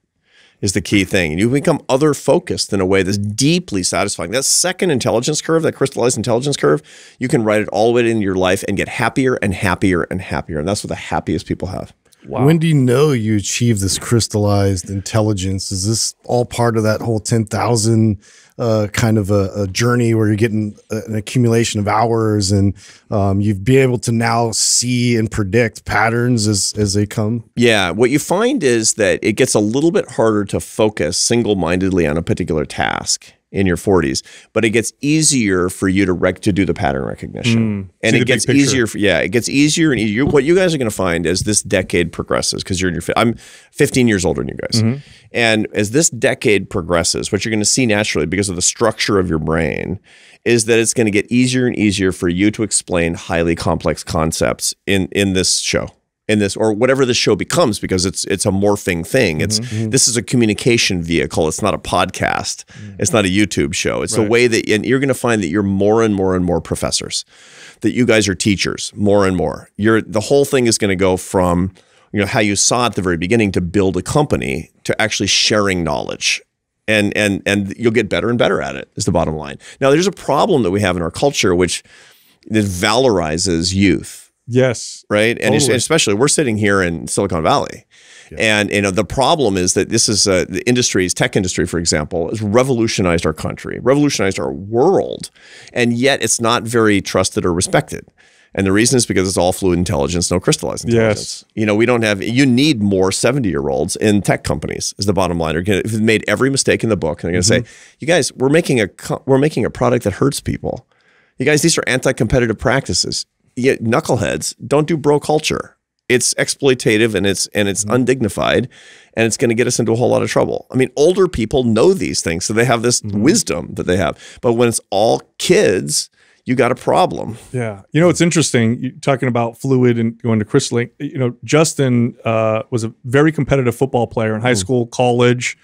S1: is the key thing. And you become other focused in a way that's deeply satisfying. That second intelligence curve, that crystallized intelligence curve, you can write it all the way into your life and get happier and happier and happier. And that's what the happiest people have.
S4: Wow. When do you know you achieve this crystallized intelligence? Is this all part of that whole 10,000 uh, kind of a, a, journey where you're getting an accumulation of hours and um, you've been able to now see and predict patterns as, as they come?
S1: Yeah. What you find is that it gets a little bit harder to focus single mindedly on a particular task in your 40s, but it gets easier for you to rec- to do the pattern recognition. Mm, and it gets easier for, yeah, it gets easier and easier. What you guys are going to find as this decade progresses cuz you're in your I'm 15 years older than you guys. Mm-hmm. And as this decade progresses, what you're going to see naturally because of the structure of your brain is that it's going to get easier and easier for you to explain highly complex concepts in in this show in this or whatever the show becomes because it's it's a morphing thing. It's mm -hmm. this is a communication vehicle. It's not a podcast. Mm -hmm. It's not a YouTube show. It's right. the way that and you're going to find that you're more and more and more professors. That you guys are teachers more and more. You're the whole thing is going to go from you know how you saw at the very beginning to build a company to actually sharing knowledge and and and you'll get better and better at it is the bottom line. Now there's a problem that we have in our culture which that valorizes youth
S2: Yes.
S1: Right. And totally. especially we're sitting here in Silicon Valley. And you know the problem is that this is uh, the industries, tech industry, for example, has revolutionized our country, revolutionized our world, and yet it's not very trusted or respected. And the reason is because it's all fluid intelligence, no crystallized intelligence. Yes. You know, we don't have, you need more 70 year olds in tech companies is the bottom line. They're going to have made every mistake in the book. And they're going to mm -hmm. say, you guys, we're making a, we're making a product that hurts people. You guys, these are anti-competitive practices yeah, knuckleheads don't do bro culture. It's exploitative and it's and it's mm -hmm. undignified, and it's going to get us into a whole lot of trouble. I mean, older people know these things, so they have this mm -hmm. wisdom that they have. But when it's all kids, you got a problem.
S2: Yeah, you know it's interesting. You're talking about fluid and going to crystalline. You know, Justin uh, was a very competitive football player in high mm. school, college.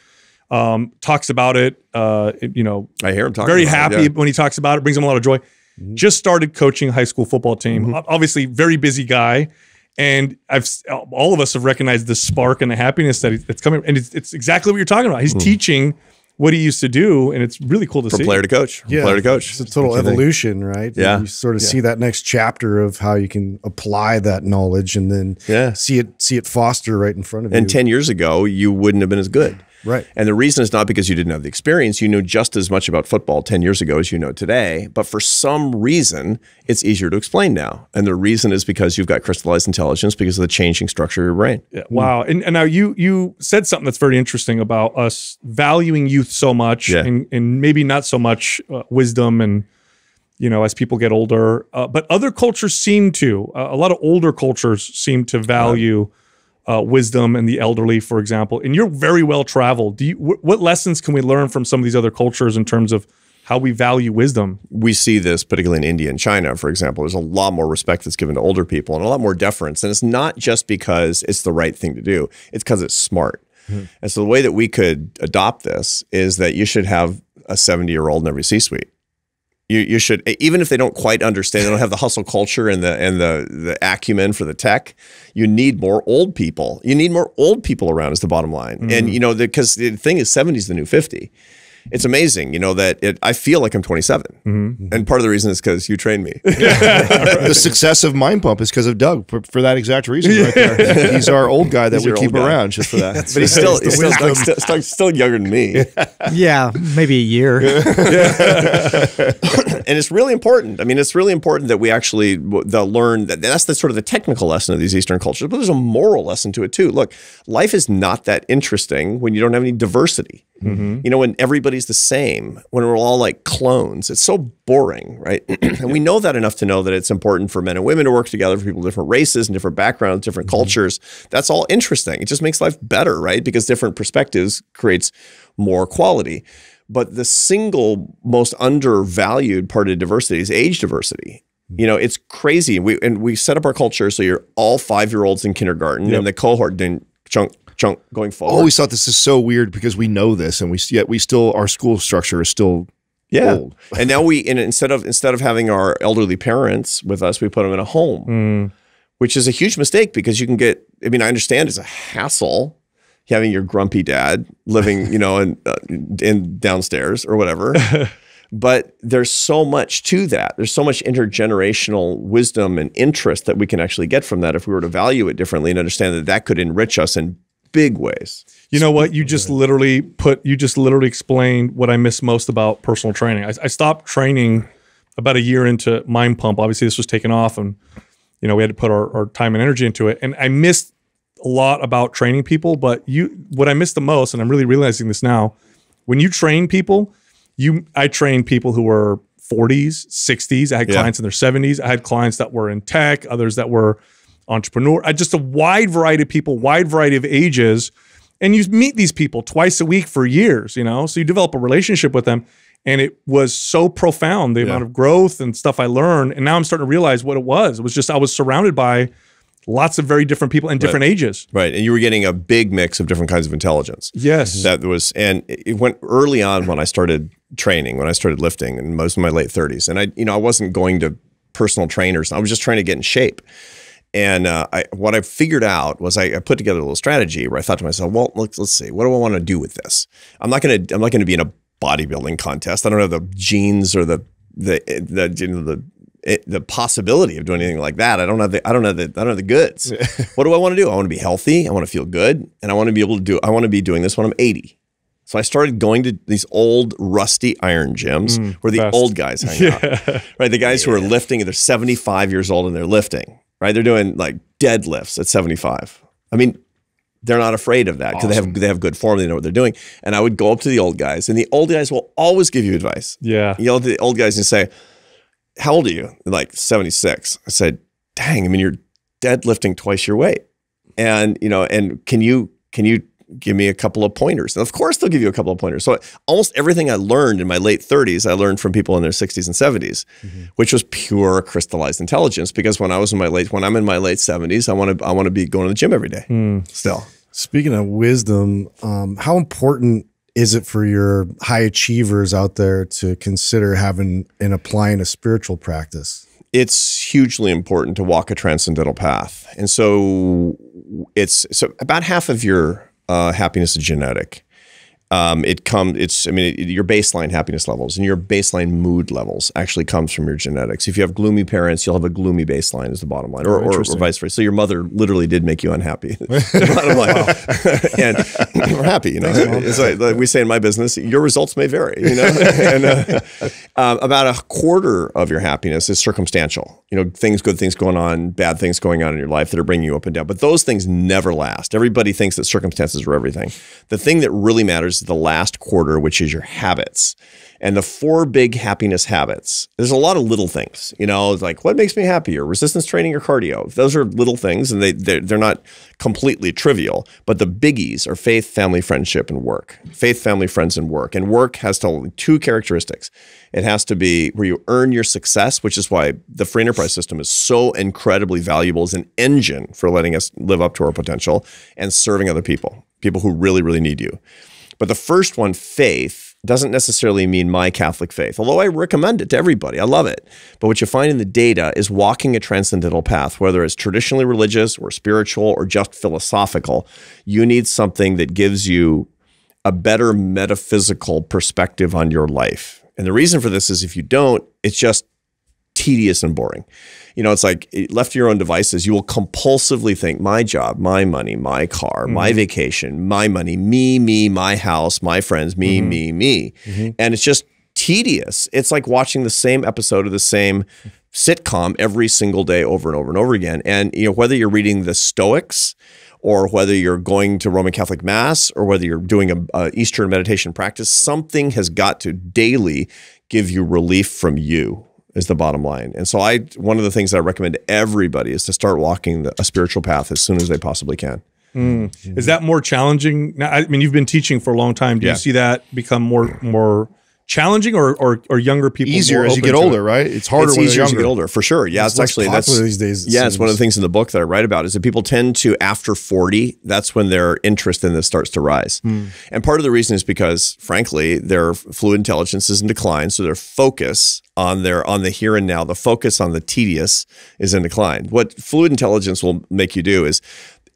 S2: Um, talks about it. Uh, it, you know,
S1: I hear him talking.
S2: Very happy it, yeah. when he talks about it. Brings him a lot of joy. Mm-hmm. Just started coaching high school football team. Mm-hmm. Obviously, very busy guy. And I've all of us have recognized the spark and the happiness that that's coming. And it's, it's exactly what you're talking about. He's mm-hmm. teaching what he used to do, and it's really cool to
S1: From
S2: see.
S1: player to coach. From player to coach.
S4: It's a total
S1: What
S4: evolution, right?
S1: Yeah.
S4: And you sort of see that next chapter of how you can apply that knowledge and then
S1: Yeah.
S4: see it see it foster right in front of you.
S1: And 10 years ago, you wouldn't have been as good.
S4: Right.
S1: And the reason is not because you didn't have the experience. You knew just as much about football 10 years ago as you know today. But for some reason, it's easier to explain now. And the reason is because you've got crystallized intelligence because of the changing structure of your brain.
S2: Yeah, wow. And, and now you you said something that's very interesting about us valuing youth so much
S1: Yeah.
S2: and, and maybe not so much uh, wisdom and you know as people get older uh, but other cultures seem to uh, a lot of older cultures seem to value uh, wisdom and the elderly for example and you're very well traveled do you wh- what lessons can we learn from some of these other cultures in terms of how we value wisdom
S1: we see this particularly in India and China, for example. There's a lot more respect that's given to older people and a lot more deference. And it's not just because it's the right thing to do, it's because it's smart. And so the way that we could adopt this is that you should have a 70 year old in every C suite. You, you should even if they don't quite understand, they don't have the hustle culture and the and the the acumen for the tech. You need more old people. You need more old people around. Is the bottom line. And mm-hmm. you know because the, thing is, 70 is the new 50 it's amazing, you know, that it, I feel like I'm 27. Mm-hmm. And part of the reason is because you trained me.
S3: the success of Mind Pump is because of Doug for, for that exact reason right there. He's our old guy that
S1: He's
S3: we keep
S1: guy.
S3: around just for that.
S1: but he's still, he's still, still, still, still younger than me.
S5: Yeah, maybe a year.
S1: and it's really important. I mean, it's really important that we actually the learn that that's the sort of the technical lesson of these Eastern cultures, but there's a moral lesson to it too. Look, life is not that interesting when you don't have any diversity. Mm-hmm. You know, when everybody's the same, when we're all like clones, it's so boring, right? and we know that enough to know that it's important for men and women to work together, for people of different races and different backgrounds, different mm-hmm. cultures. That's all interesting. It just makes life better, right? Because different perspectives creates more quality. But the single most undervalued part of diversity is age diversity. You know, it's crazy. We and we set up our culture so you're all five year olds in kindergarten and the cohort didn't chunk chunk going
S3: I
S1: forward.
S3: always thought this is so weird because we know this and we yet we still our school structure is still
S1: yeah.
S3: old.
S1: and now we and instead of instead of having our elderly parents with us, we put them in a home, which is a huge mistake because you can get. I mean, I understand it's a hassle having your grumpy dad living, you know, in uh, in downstairs or whatever. but there's so much to that. There's so much intergenerational wisdom and interest that we can actually get from that if we were to value it differently and understand that that could enrich us in big ways.
S2: You know what? You just literally put, you just literally explained what I miss most about personal training. I, I stopped training about a year into Mind Pump. Obviously, this was taken off and, you know, we had to put our, our time and energy into it. And I missed a lot about training people, but you, what I missed the most, and I'm really realizing this now, when you train people, you, I trained people who were 40s, 60s. I had
S1: Yeah.
S2: clients in their 70s. I had clients that were in tech, others that were entrepreneur. I just a wide variety of people, wide variety of ages, and you meet these people twice a week for years. You know, so you develop a relationship with them, and it was so profound the amount of growth and stuff I learned. And now I'm starting to realize what it was. It was just I was surrounded by lots of very different people and different ages.
S1: Right. And you were getting a big mix of different kinds of intelligence.
S2: Yes.
S1: that was and it went early on when I started training, when I started lifting, and most of my late 30s. And I, you know, I wasn't going to personal trainers. I was just trying to get in shape. And uh, I, what I figured out was I, I put together a little strategy where I thought to myself, well, let's, let's see, what do I want to do with this? I'm not going to, I'm not going to be in a bodybuilding contest. I don't have the genes or the, the, the, you know, the, it, the possibility of doing anything like that. I don't have the, I don't have the, I don't have the goods. what do I want to do? I want to be healthy. I want to feel good, and I want to be able to do. I want to be doing this when I'm 80. So I started going to these old rusty iron gyms where the
S2: best.
S1: old guys hang out. Right, the guys who are lifting, they're 75 years old and they're lifting. Right, they're doing like deadlifts at 75. I mean, they're not afraid of that because they have they have good form. They know what they're doing. And I would go up to the old guys, and the old guys will always give you advice.
S2: yeah.
S1: You yell at the old guys and say, "How old are you?" They're like 76. I said, "Dang, I mean, you're deadlifting twice your weight." And you know, and can you can you give me a couple of pointers? And of course, they'll give you a couple of pointers. So almost everything I learned in my late 30s, I learned from people in their 60s and 70s, which was pure crystallized intelligence. Because when I was in my late when I'm in my late 70s, I want to I want to be going to the gym every day. Still,
S4: Speaking of wisdom, um, how important is it for your high achievers out there to consider having and applying a spiritual practice?
S1: it's hugely important to walk a transcendental path. And so it's so about half of your uh, happiness is genetic. Um, it comes. It's I mean it, your baseline happiness levels and your baseline mood levels actually comes from your genetics. If you have gloomy parents, you'll have a gloomy baseline. Is the bottom line, or, or, or vice versa. So your mother literally did make you unhappy. bottom line, and we're happy. You know, it's like, like we say in my business, your results may vary. You know, and uh, um, about a quarter of your happiness is circumstantial. You know, things, good things going on, bad things going on in your life that are bringing you up and down. But those things never last. Everybody thinks that circumstances are everything. The thing that really matters the last quarter, which is your habits. And the four big happiness habits, there's a lot of little things, you know, like what makes me happier, resistance training or cardio. Those are little things and they, they're, they're not completely trivial, but the biggies are faith, family, friendship, and work. Faith, family, friends, and work. And work has to two characteristics. It has to be where you earn your success, which is why the free enterprise system is so incredibly valuable as an engine for letting us live up to our potential and serving other people, people who really, really need you. But the first one, faith, doesn't necessarily mean my Catholic faith, although I recommend it to everybody. I love it. But what you find in the data is walking a transcendental path, whether it's traditionally religious or spiritual or just philosophical. You need something that gives you a better metaphysical perspective on your life. And the reason for this is if you don't, it's just tedious and boring. You know, it's like left to your own devices, you will compulsively think my job, my money, my car, mm-hmm. my vacation, my money, me, me, my house, my friends, me, mm-hmm. me, me. Mm-hmm. And it's just tedious. It's like watching the same episode of the same sitcom every single day over and over and over again. And you know, whether you're reading the Stoics or whether you're going to Roman Catholic Mass or whether you're doing a, a Eastern meditation practice, something has got to daily give you relief from you is the bottom line. And so I one of the things that I recommend to everybody is to start walking the, a spiritual path as soon as they possibly can.
S2: Mm. Is that more challenging? Now, I mean, you've been teaching for a long time. Do yeah. you see that become more more challenging or or, or younger people
S3: easier as you get older, right? It's harder
S1: it's easier as you get older, for sure. Yeah,
S4: it's,
S1: it's actually that's
S4: these days.
S1: It yeah, seems. it's one of the things in the book that I write about is that people tend to after forty. That's when their interest in this starts to rise, hmm. and part of the reason is because, frankly, their fluid intelligence is in decline, so their focus on their on the here and now, the focus on the tedious is in decline. What fluid intelligence will make you do is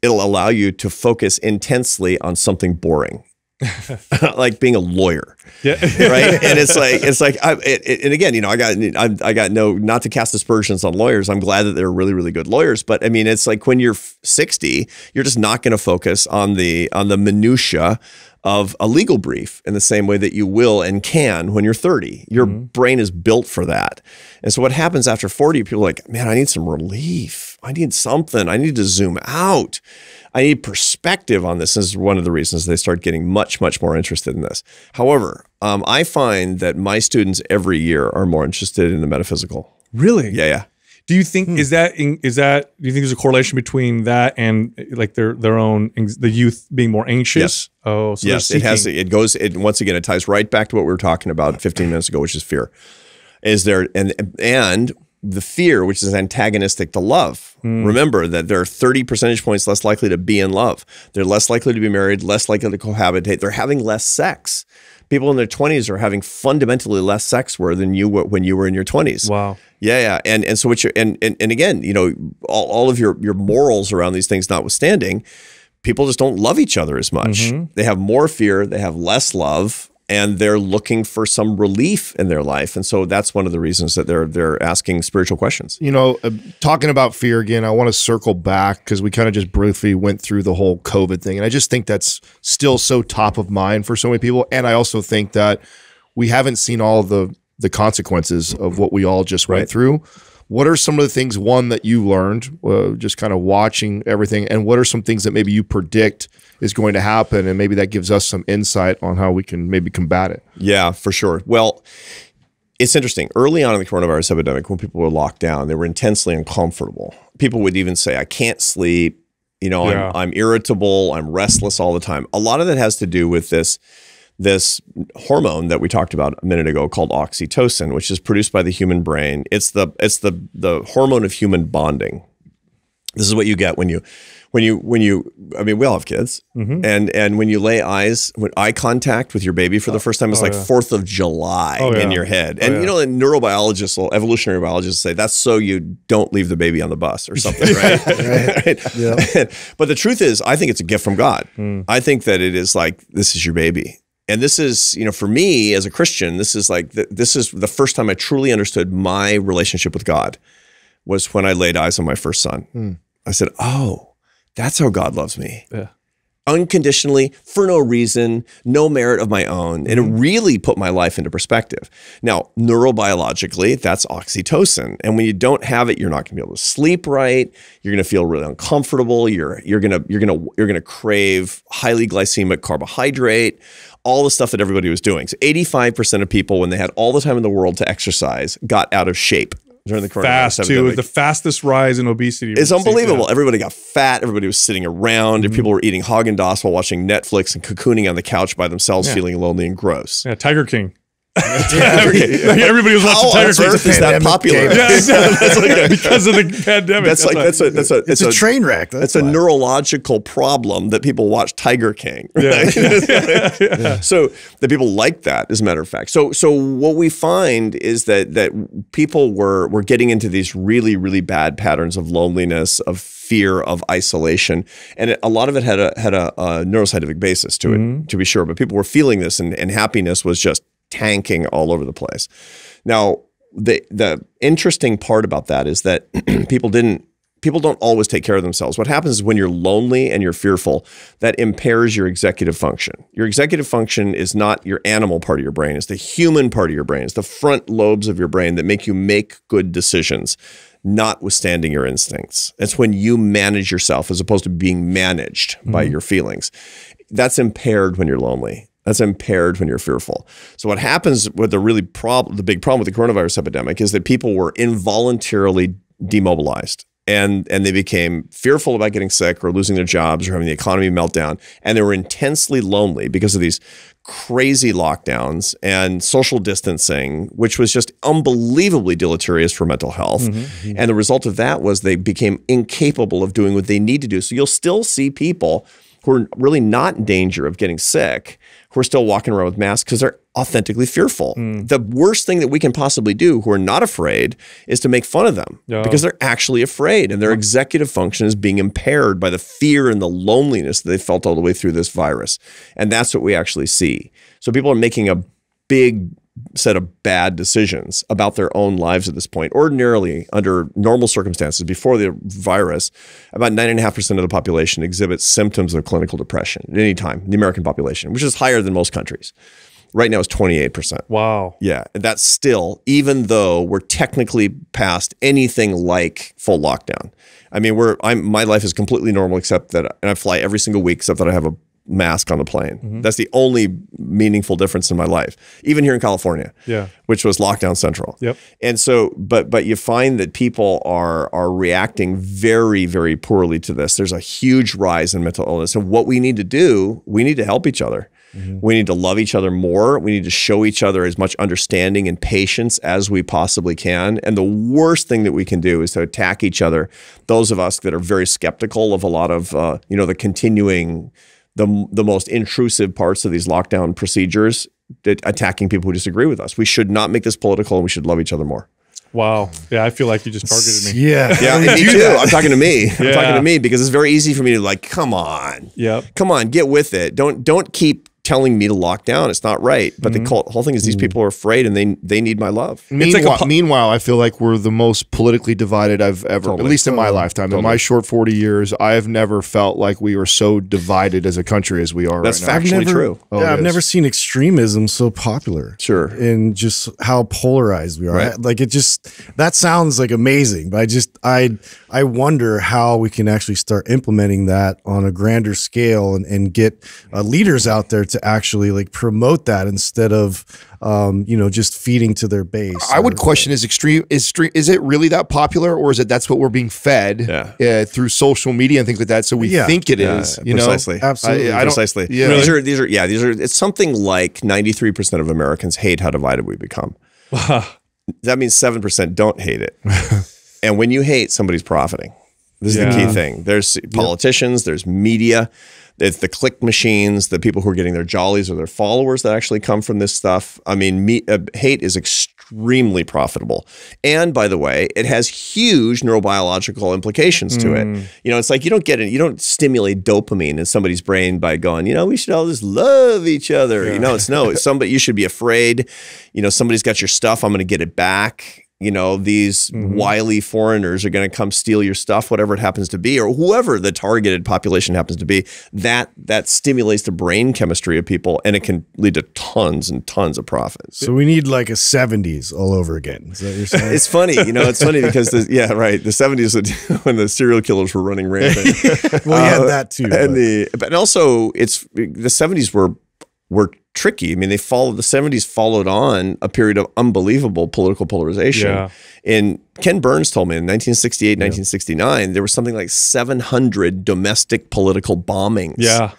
S1: it'll allow you to focus intensely on something boring like being a lawyer. Yeah. right. And it's like, it's like, I, it, and again, you know, I got, I, I got no, not to cast aspersions on lawyers. I'm glad that they're really, really good lawyers. But I mean, it's like when you're 60, you're just not going to focus on the, on the minutia of a legal brief in the same way that you will and can when you're 30. Your mm-hmm. brain is built for that. And so what happens after 40, people are like, man, I need some relief. I need something. I need to zoom out. I need perspective on this. this is one of the reasons they start getting much, much more interested in this. However, um, I find that my students every year are more interested in the metaphysical.
S2: Really?
S1: Yeah, yeah.
S2: Do you think hmm. is that is that do you think there's a correlation between that and like their their own the youth being more anxious?
S1: Yes.
S2: Oh, so
S1: yes, it has. It goes. It once again, it ties right back to what we were talking about 15 minutes ago, which is fear. Is there and and the fear, which is antagonistic to love. Mm. Remember that they're 30 percentage points less likely to be in love. They're less likely to be married, less likely to cohabitate. They're having less sex. People in their 20s are having fundamentally less sex were than you were when you were in your 20s.
S2: Wow.
S1: Yeah, yeah. And and so what you and, and and again, you know, all, all of your your morals around these things notwithstanding, people just don't love each other as much. Mm-hmm. They have more fear, they have less love, and they're looking for some relief in their life and so that's one of the reasons that they're they're asking spiritual questions
S3: you know uh, talking about fear again i want to circle back because we kind of just briefly went through the whole covid thing and i just think that's still so top of mind for so many people and i also think that we haven't seen all the the consequences of what we all just right. went through. What are some of the things one that you learned uh, just kind of watching everything and what are some things that maybe you predict is going to happen and maybe that gives us some insight on how we can maybe combat it?
S1: Yeah for sure. Well it's interesting. Early on in the coronavirus epidemic when people were locked down they were intensely uncomfortable. People would even say i can't sleep. You know yeah. I'm, I'm irritable i'm restless all the time. A lot of that has to do with this this hormone that we talked about a minute ago called oxytocin, which is produced by the human brain. It's the it's the the hormone of human bonding. This is what you get when you when you when you I mean we all have kids mm-hmm. and and when you lay eyes when eye contact with your baby for the first time it's oh, like Fourth yeah. of July oh, in yeah. your head and oh, yeah. you know the neurobiologists will evolutionary biologists say that's so you don't leave the baby on the bus or something right, right. right. Yeah. but the truth is I think it's a gift from God mm. I think that it is like this is your baby And this is, you know, for me as a Christian, this is like th- this is the first time I truly understood my relationship with God was when I laid eyes on my first son. Hmm. I said, "Oh, that's how God loves me."
S2: Yeah.
S1: Unconditionally for no reason, no merit of my own. And it mm-hmm. really put my life into perspective. Now, neurobiologically, that's oxytocin. And when you don't have it, you're not gonna be able to sleep right. You're gonna feel really uncomfortable. You're you're gonna you're gonna you're gonna crave highly glycemic carbohydrate, all the stuff that everybody was doing. So 85% of people, when they had all the time in the world to exercise, got out of shape during the coronavirus
S2: Fast too.
S1: epidemic.
S2: The fastest rise in obesity.
S1: It's unbelievable. Everybody got fat. Everybody was sitting around.
S2: Mm-hmm.
S1: People were eating Haagen Dazs while watching Netflix and cocooning on the couch by themselves, feeling lonely and gross.
S2: Yeah, yeah Tiger King. Everybody was watching
S1: How
S2: Tiger King.
S1: earth is that
S4: pandemic
S1: popular?
S4: game.
S2: Yeah, exactly. because of the pandemic.
S1: That's like
S2: why.
S1: that's a that's a
S4: It's a train wreck. That's
S1: It's a neurological problem that people watch Tiger King.
S2: Yeah.
S1: right? So that people like that, as a matter of fact. So so what we find is that that people were were getting into these really really bad patterns of loneliness, of fear, of isolation, and it, a lot of it had a had a, a neuroscientific basis to it, mm-hmm. to be sure. But people were feeling this, and, and happiness was just tanking all over the place. Now the the interesting part about that is that people didn't people don't always take care of themselves. What happens is when you're lonely and you're fearful, that impairs your executive function. Your executive function is not your animal part of your brain, it's the human part of your brain. It's the front lobes of your brain that make you make good decisions, notwithstanding your instincts. It's when you manage yourself as opposed to being managed by mm-hmm. your feelings. That's impaired when you're lonely. That's impaired when you're fearful. So what happens with the really problem, the big problem with the coronavirus epidemic is that people were involuntarily demobilized and and they became fearful about getting sick or losing their jobs or having the economy meltdown and they were intensely lonely because of these crazy lockdowns and social distancing which was just unbelievably deleterious for mental health. Mm-hmm. Mm-hmm. And the result of that was they became incapable of doing what they need to do. So you'll still see people who are really not in danger of getting sick who are still walking around with masks because they're authentically fearful. Hmm. The worst thing that we can possibly do who are not afraid is to make fun of them
S2: Yeah.
S1: because they're actually afraid and their executive function is being impaired by the fear and the loneliness that they felt all the way through this virus. And that's what we actually see. So people are making a big set of bad decisions about their own lives at this point. Ordinarily, under normal circumstances, before the virus, about 9.5% of the population exhibits symptoms of clinical depression at any time, the American population, which is higher than most countries. Right now, it's 28%.
S2: wow.
S1: Yeah, and that's still even though we're technically past anything like full lockdown. I mean, we're I'm my life is completely normal except that and I fly every single week except that I have a mask on the plane.
S2: Mm-hmm.
S1: That's the only meaningful difference in my life. Even here in California.
S2: Yeah.
S1: Which was lockdown central.
S2: Yep.
S1: And so but but you find that people are are reacting very very poorly to this. There's a huge rise in mental illness. And what we need to do, we need to help each other. We need to love each other more. We need to show each other as much understanding and patience as we possibly can. And the worst thing that we can do is to attack each other. Those of us that are very skeptical of a lot of, uh, you know, the continuing, the the most intrusive parts of these lockdown procedures, that attacking people who disagree with us. We should not make this political, and we should love each other more.
S2: Wow. Yeah, I feel like you just targeted me.
S4: Yeah.
S1: Yeah, and me too. I'm talking to me. I'm talking to me because it's very easy for me to like, come on.
S2: Yep.
S1: Come on, get with it. Don't don't keep telling me to lock down. It's not right. But the cult, whole thing is these people are afraid and they they need my love.
S2: It's like a
S3: Meanwhile,
S2: pu-
S3: meanwhile, I feel like we're the most politically divided I've ever,
S1: Totally.
S3: at least in my lifetime. In my short 40 years, I have never felt like we were so divided as a country as we are
S1: That's
S3: right now.
S1: fact- Actually true.
S3: Oh,
S4: yeah, I've
S3: is.
S4: never seen extremism so popular.
S1: Sure.
S4: And just how polarized we are.
S1: Right.
S4: Like it just that sounds like amazing, but I just I I wonder how we can actually start implementing that on a grander scale and, and get uh, leaders out there to actually like promote that instead of um, you know, just feeding to their base.
S3: I would
S4: or-
S3: question is extreme is extreme is it really that popular or is it that's what we're being fed
S1: Yeah.
S3: uh, through social media and things like that so we
S4: Yeah.
S3: think it
S1: Yeah,
S3: is you know
S1: precisely.
S4: Absolutely.
S3: I, I
S1: Precisely.
S3: yeah
S1: These are these are yeah, these are it's something like 93% of Americans hate how divided we become. that means 7% don't hate it. and when you hate, somebody's profiting. This is
S2: Yeah.
S1: the key thing. There's politicians, there's media, it's the click machines, the people who are getting their jollies or their followers that actually come from this stuff. I mean, me, uh, hate is extremely profitable. And by the way, it has huge neurobiological implications to it. You know, it's like you don't get it, you don't stimulate dopamine in somebody's brain by going, you know, we should all just love each other. You know, it's no, it's somebody you should be afraid. You know, somebody's got your stuff, I'm going to get it back you know these wily foreigners are going to come steal your stuff whatever it happens to be or whoever the targeted population happens to be that that stimulates the brain chemistry of people and it can lead to tons and tons of profits
S4: So we need like a 70s all over again. Is that what you're saying?
S1: it's funny you know it's funny because the, yeah right the 70s when the serial killers were running rampant
S4: well, you
S1: Uh,
S4: had that too.
S1: and
S4: but-
S1: the but also it's the 70s were were tricky. I mean, they followed the 70s followed on a period of unbelievable political polarization.
S2: Yeah.
S1: And Ken Burns told me in 1968, 1969, there was something like 700 domestic political bombings.
S2: Yeah.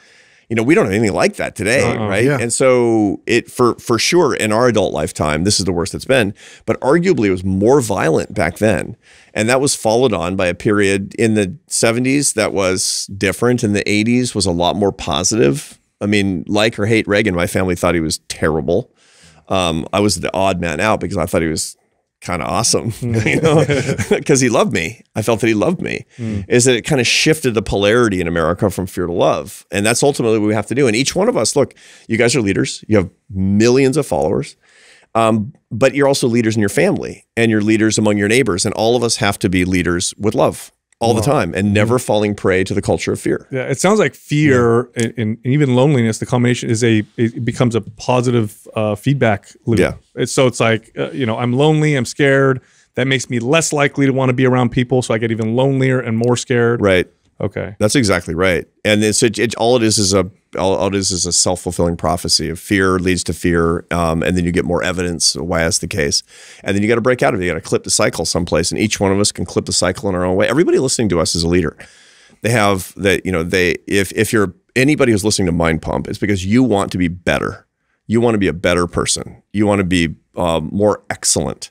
S1: You know, we don't have anything like that today,
S2: Uh-uh.
S1: right?
S4: Yeah.
S1: And so it for for sure in our adult lifetime, this is the worst it's been. But arguably it was more violent back then. And that was followed on by a period in the 70s that was different. In the 80s was a lot more positive. I mean, like or hate Reagan, my family thought he was terrible. Um, I was the odd man out because I thought he was kind of awesome, you know, because he loved me. I felt that he loved me. Is that it kind of shifted the polarity in America from fear to love, and that's ultimately what we have to do. And each one of us, look, you guys are leaders. You have millions of followers, um, but you're also leaders in your family, and you're leaders among your neighbors, and all of us have to be leaders with love all the time, and never falling prey to the culture of fear.
S2: Yeah, it sounds like fear and, and even loneliness. The combination is a it becomes a positive uh, feedback loop.
S1: Yeah.
S2: It's, so it's like uh, you know I'm lonely, I'm scared. That makes me less likely to want to be around people, so I get even lonelier and more scared.
S1: Right.
S2: Okay.
S1: That's exactly right. And it's it, it, all it is is a all, all it is is a self fulfilling prophecy of fear leads to fear, um, and then you get more evidence why that's the case, and then you got to break out of it. You got to clip the cycle someplace, and each one of us can clip the cycle in our own way. Everybody listening to us is a leader. They have that you know they if if you're anybody who's listening to Mind Pump, it's because you want to be better. You want to be a better person. You want to be um, more excellent.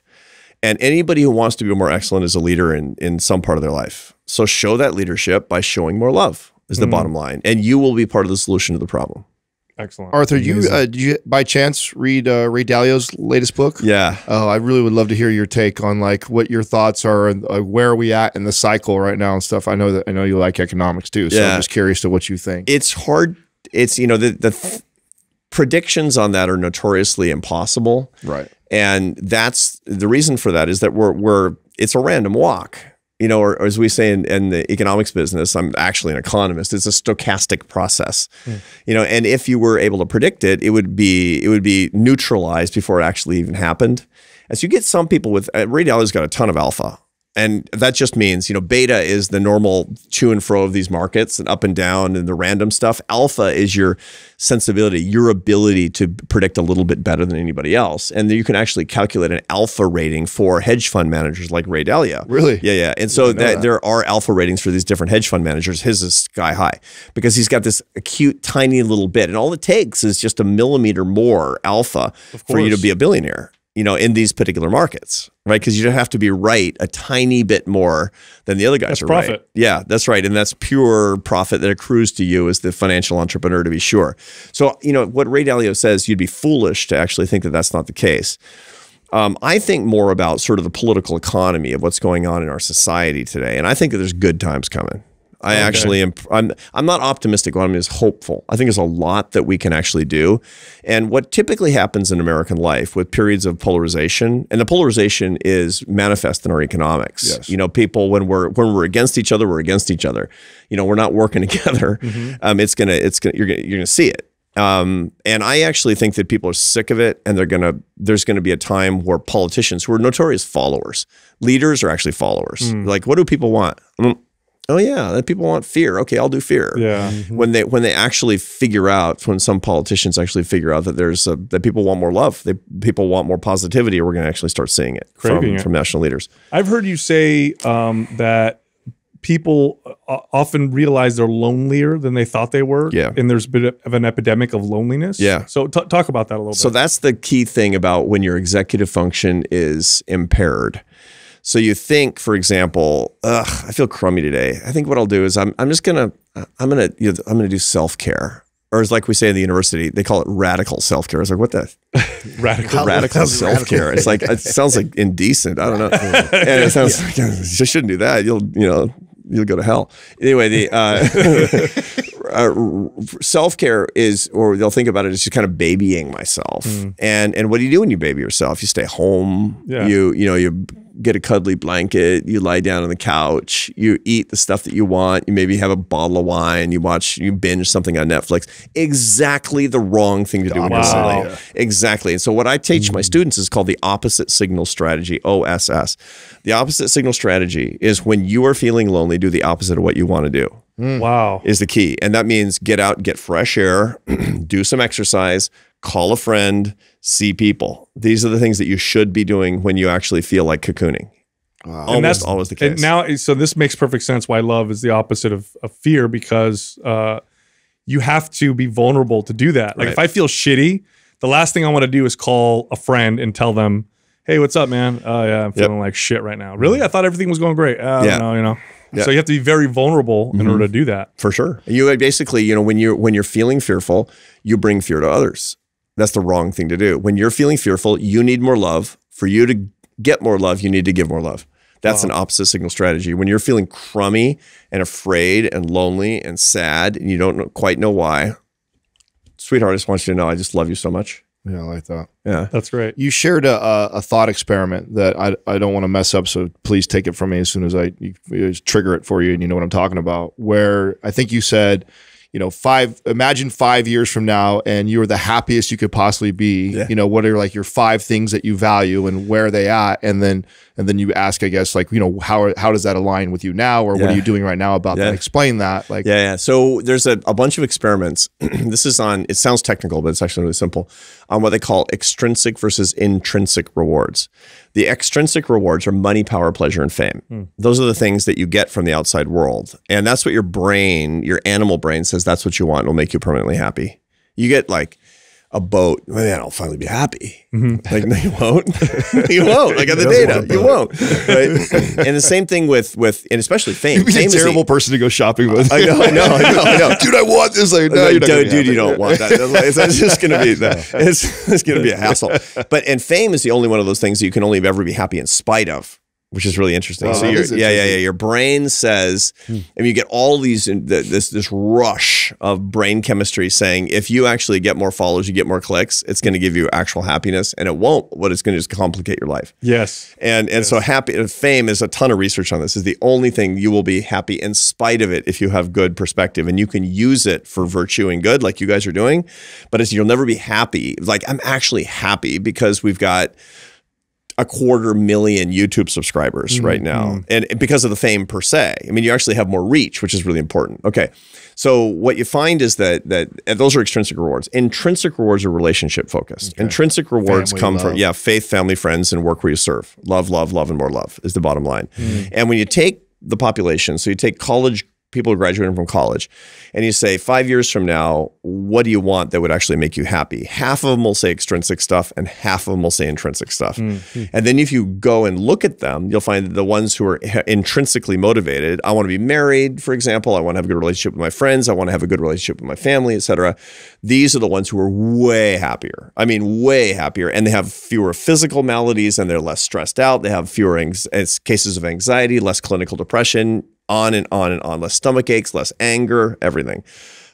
S1: And anybody who wants to be more excellent is a leader in in some part of their life. So show that leadership by showing more love is the bottom line, and you will be part of the solution to the problem.
S2: Excellent.
S3: Arthur, you uh, did you by chance read uh, Ray Dalio's latest book?
S1: Yeah.
S3: Oh, I really would love to hear your take on like what your thoughts are and uh, where are we at in the cycle right now and stuff. I know that I know you like economics too, so
S1: Yeah.
S3: I'm just curious to what you think.
S1: It's hard. It's you know the the th- predictions on that are notoriously impossible.
S3: right.
S1: and that's the reason for that is that we're we're it's a random walk you know or, or as we say in, in the economics business i'm actually an economist it's a stochastic process. You know and if you were able to predict it it would be it would be neutralized before it actually even happened. As you get some people with uh, dalio's got a ton of alpha and that just means, you know, beta is the normal to and fro of these markets and up and down and the random stuff. Alpha is your sensibility, your ability to predict a little bit better than anybody else. And you can actually calculate an alpha rating for hedge fund managers like Ray Dalio.
S3: Really?
S1: Yeah, yeah. And so that, there are alpha ratings for these different hedge fund managers. His is sky high because he's got this acute, tiny little bit. And all it takes is just a millimeter more alpha for you to be a billionaire, you know, in these particular markets, right? Because you have to be right a tiny bit more than the other guys
S2: That's
S1: are right. Yeah, that's right. And that's pure profit that accrues to you as the financial entrepreneur to be sure. So, you know, what Ray Dalio says, you'd be foolish to actually think that that's not the case. Um, I think more about sort of the political economy of what's going on in our society today. And I think that there's good times coming. I actually am. I'm. I'm not optimistic. What I'm is hopeful. I think there's a lot that we can actually do, and what typically happens in American life with periods of polarization, and the polarization is manifest in our economics.
S3: Yes.
S1: You know, people when we're when we're against each other, we're against each other. You know, we're not working together. Um, it's gonna. It's gonna. You're gonna. You're gonna see it. Um, and I actually think that people are sick of it, and they're gonna. There's gonna be a time where politicians, who are notorious followers, leaders are actually followers. Like, what do people want? Oh yeah, that people want fear. Okay, I'll do fear.
S2: Yeah.
S1: When they when they actually figure out, when some politicians actually figure out that there's a, that people want more love, they people want more positivity, we're going to actually start seeing it from,
S2: it.
S1: from national leaders.
S2: I've heard you say um, that people uh, often realize they're lonelier than they thought they were.
S1: Yeah.
S2: And there's a bit of an epidemic of loneliness.
S1: Yeah.
S2: So t- talk about that a little
S1: So
S2: bit.
S1: So that's the key thing about when your executive function is impaired. So you think, for example, ugh, I feel crummy today. I think what I'll do is I'm I'm just gonna I'm gonna you know, I'm gonna do self care, or as like we say in the university, they call it radical self care. It's like, what the
S2: Radical.
S1: radical self care? It's like it sounds like indecent. I don't know, and it sounds like you shouldn't do that. You'll you know you'll go to hell. Anyway, the uh, uh, self care is, or they'll think about it as just kind of babying myself. And and what do you do when you baby yourself? You stay home.
S2: Yeah.
S1: You you know you get a cuddly blanket. You lie down on the couch. You eat the stuff that you want. You maybe have a bottle of wine. You watch. You binge something on Netflix. Exactly the wrong thing to do when you're
S2: Wow.
S1: silly. Exactly. And so what I teach my hmm. students is called the opposite signal strategy, OSS. The opposite signal strategy is when you are feeling lonely, do the opposite of what you want to do hmm.
S2: Wow.
S1: is the key. And that means get out, get fresh air, do some exercise, call a friend, see people. These are the things that you should be doing when you actually feel like cocooning. Almost
S2: that's-
S1: always the case.
S2: And now, so this makes perfect sense why love is the opposite of, of fear because uh, you have to be vulnerable to do that. Like if I feel shitty, the last thing I want to do is call a friend and tell them, "Hey, what's up, man? Oh yeah, I'm feeling like shit right now. Really? I thought everything was going great. Uh, I
S1: Yeah.
S2: don't know, you know."
S1: Yeah.
S2: So you have to be very vulnerable in order to do that.
S1: for sure. You basically, you know, when you're when you're feeling fearful, you bring fear to others. That's the wrong thing to do. When you're feeling fearful, you need more love. For you to get more love, you need to give more love. That's an opposite signal strategy. When you're feeling crummy and afraid and lonely and sad and you don't know, quite know why, sweetheart, I just want you to know I just love you so much.
S3: Yeah, I like that.
S1: Yeah.
S2: That's great.
S3: You shared a, a, a thought experiment that I, I don't want to mess up, so please take it from me as soon as I you, you trigger it for you and you know what I'm talking about. Where I think you said, you know, five, imagine five years from now and you are the happiest you could possibly be.
S1: Yeah.
S3: You know, what are like your five things that you value and where are they at? And then, and then you ask, I guess, like, you know, how, how does that align with you now or what are you doing right now about
S1: Yeah.
S3: that? Explain that. Like,
S1: Yeah, yeah. So there's a, a bunch of experiments. this is on, it sounds technical, but it's actually really simple, on what they call extrinsic versus intrinsic rewards. The extrinsic rewards are money, power, pleasure, and fame. Hmm. Those are the things that you get from the outside world. And that's what your brain, your animal brain says that's what you want. It'll make you permanently happy. You get like, a boat, man, I'll finally be happy. Mm-hmm. Like, no, you won't. you won't. I got the data. You won't. Right? and the same thing with with and especially fame.
S3: You'd be
S1: fame
S3: a
S1: is the-
S3: terrible person to go shopping with.
S1: I know, I know, I know, I know.
S3: dude, I want this. Like, no,
S1: Like, dude, dude, you don't want that. It's, it's just going to be that. It's, it's going to be a hassle. But and fame is the only one of those things that you can only ever be happy in spite of, which is really interesting.
S3: Wow,
S1: so
S3: is
S1: yeah, yeah, yeah. Your brain says, hmm. and you get all these this this rush of brain chemistry saying if you actually get more followers, you get more clicks, it's going to give you actual happiness, and it won't. What it's going to just complicate your life.
S2: Yes.
S1: And and so happy fame is a ton of research on this. Is the only thing you will be happy in spite of it if you have good perspective and you can use it for virtue and good like you guys are doing. But it's you'll never be happy. Like I'm actually happy because we've got a quarter million YouTube subscribers mm-hmm, right now. Mm-hmm. And because of the fame per se. I mean, you actually have more reach, which is really important. Okay. So what you find is that that those are extrinsic rewards. Intrinsic rewards are relationship focused. Intrinsic rewards
S3: Family,
S1: come from yeah, faith, family, friends, and work where you serve. Love, love, love, and more love is the bottom line. Mm-hmm. And when you take the population, so you take college people graduating from college, and you say five years from now, what do you want that would actually make you happy? Half of them will say extrinsic stuff, and half of them will say intrinsic stuff. Hmm. And then if you go and look at them, you'll find that the ones who are intrinsically motivated, I want to be married, for example, I want to have a good relationship with my friends, I want to have a good relationship with my family, etc. These are the ones who are way happier. I mean, way happier, and they have fewer physical maladies, and they're less stressed out. They have fewer anx- cases of anxiety, less clinical depression, on and on and on, less stomach aches, less anger, everything.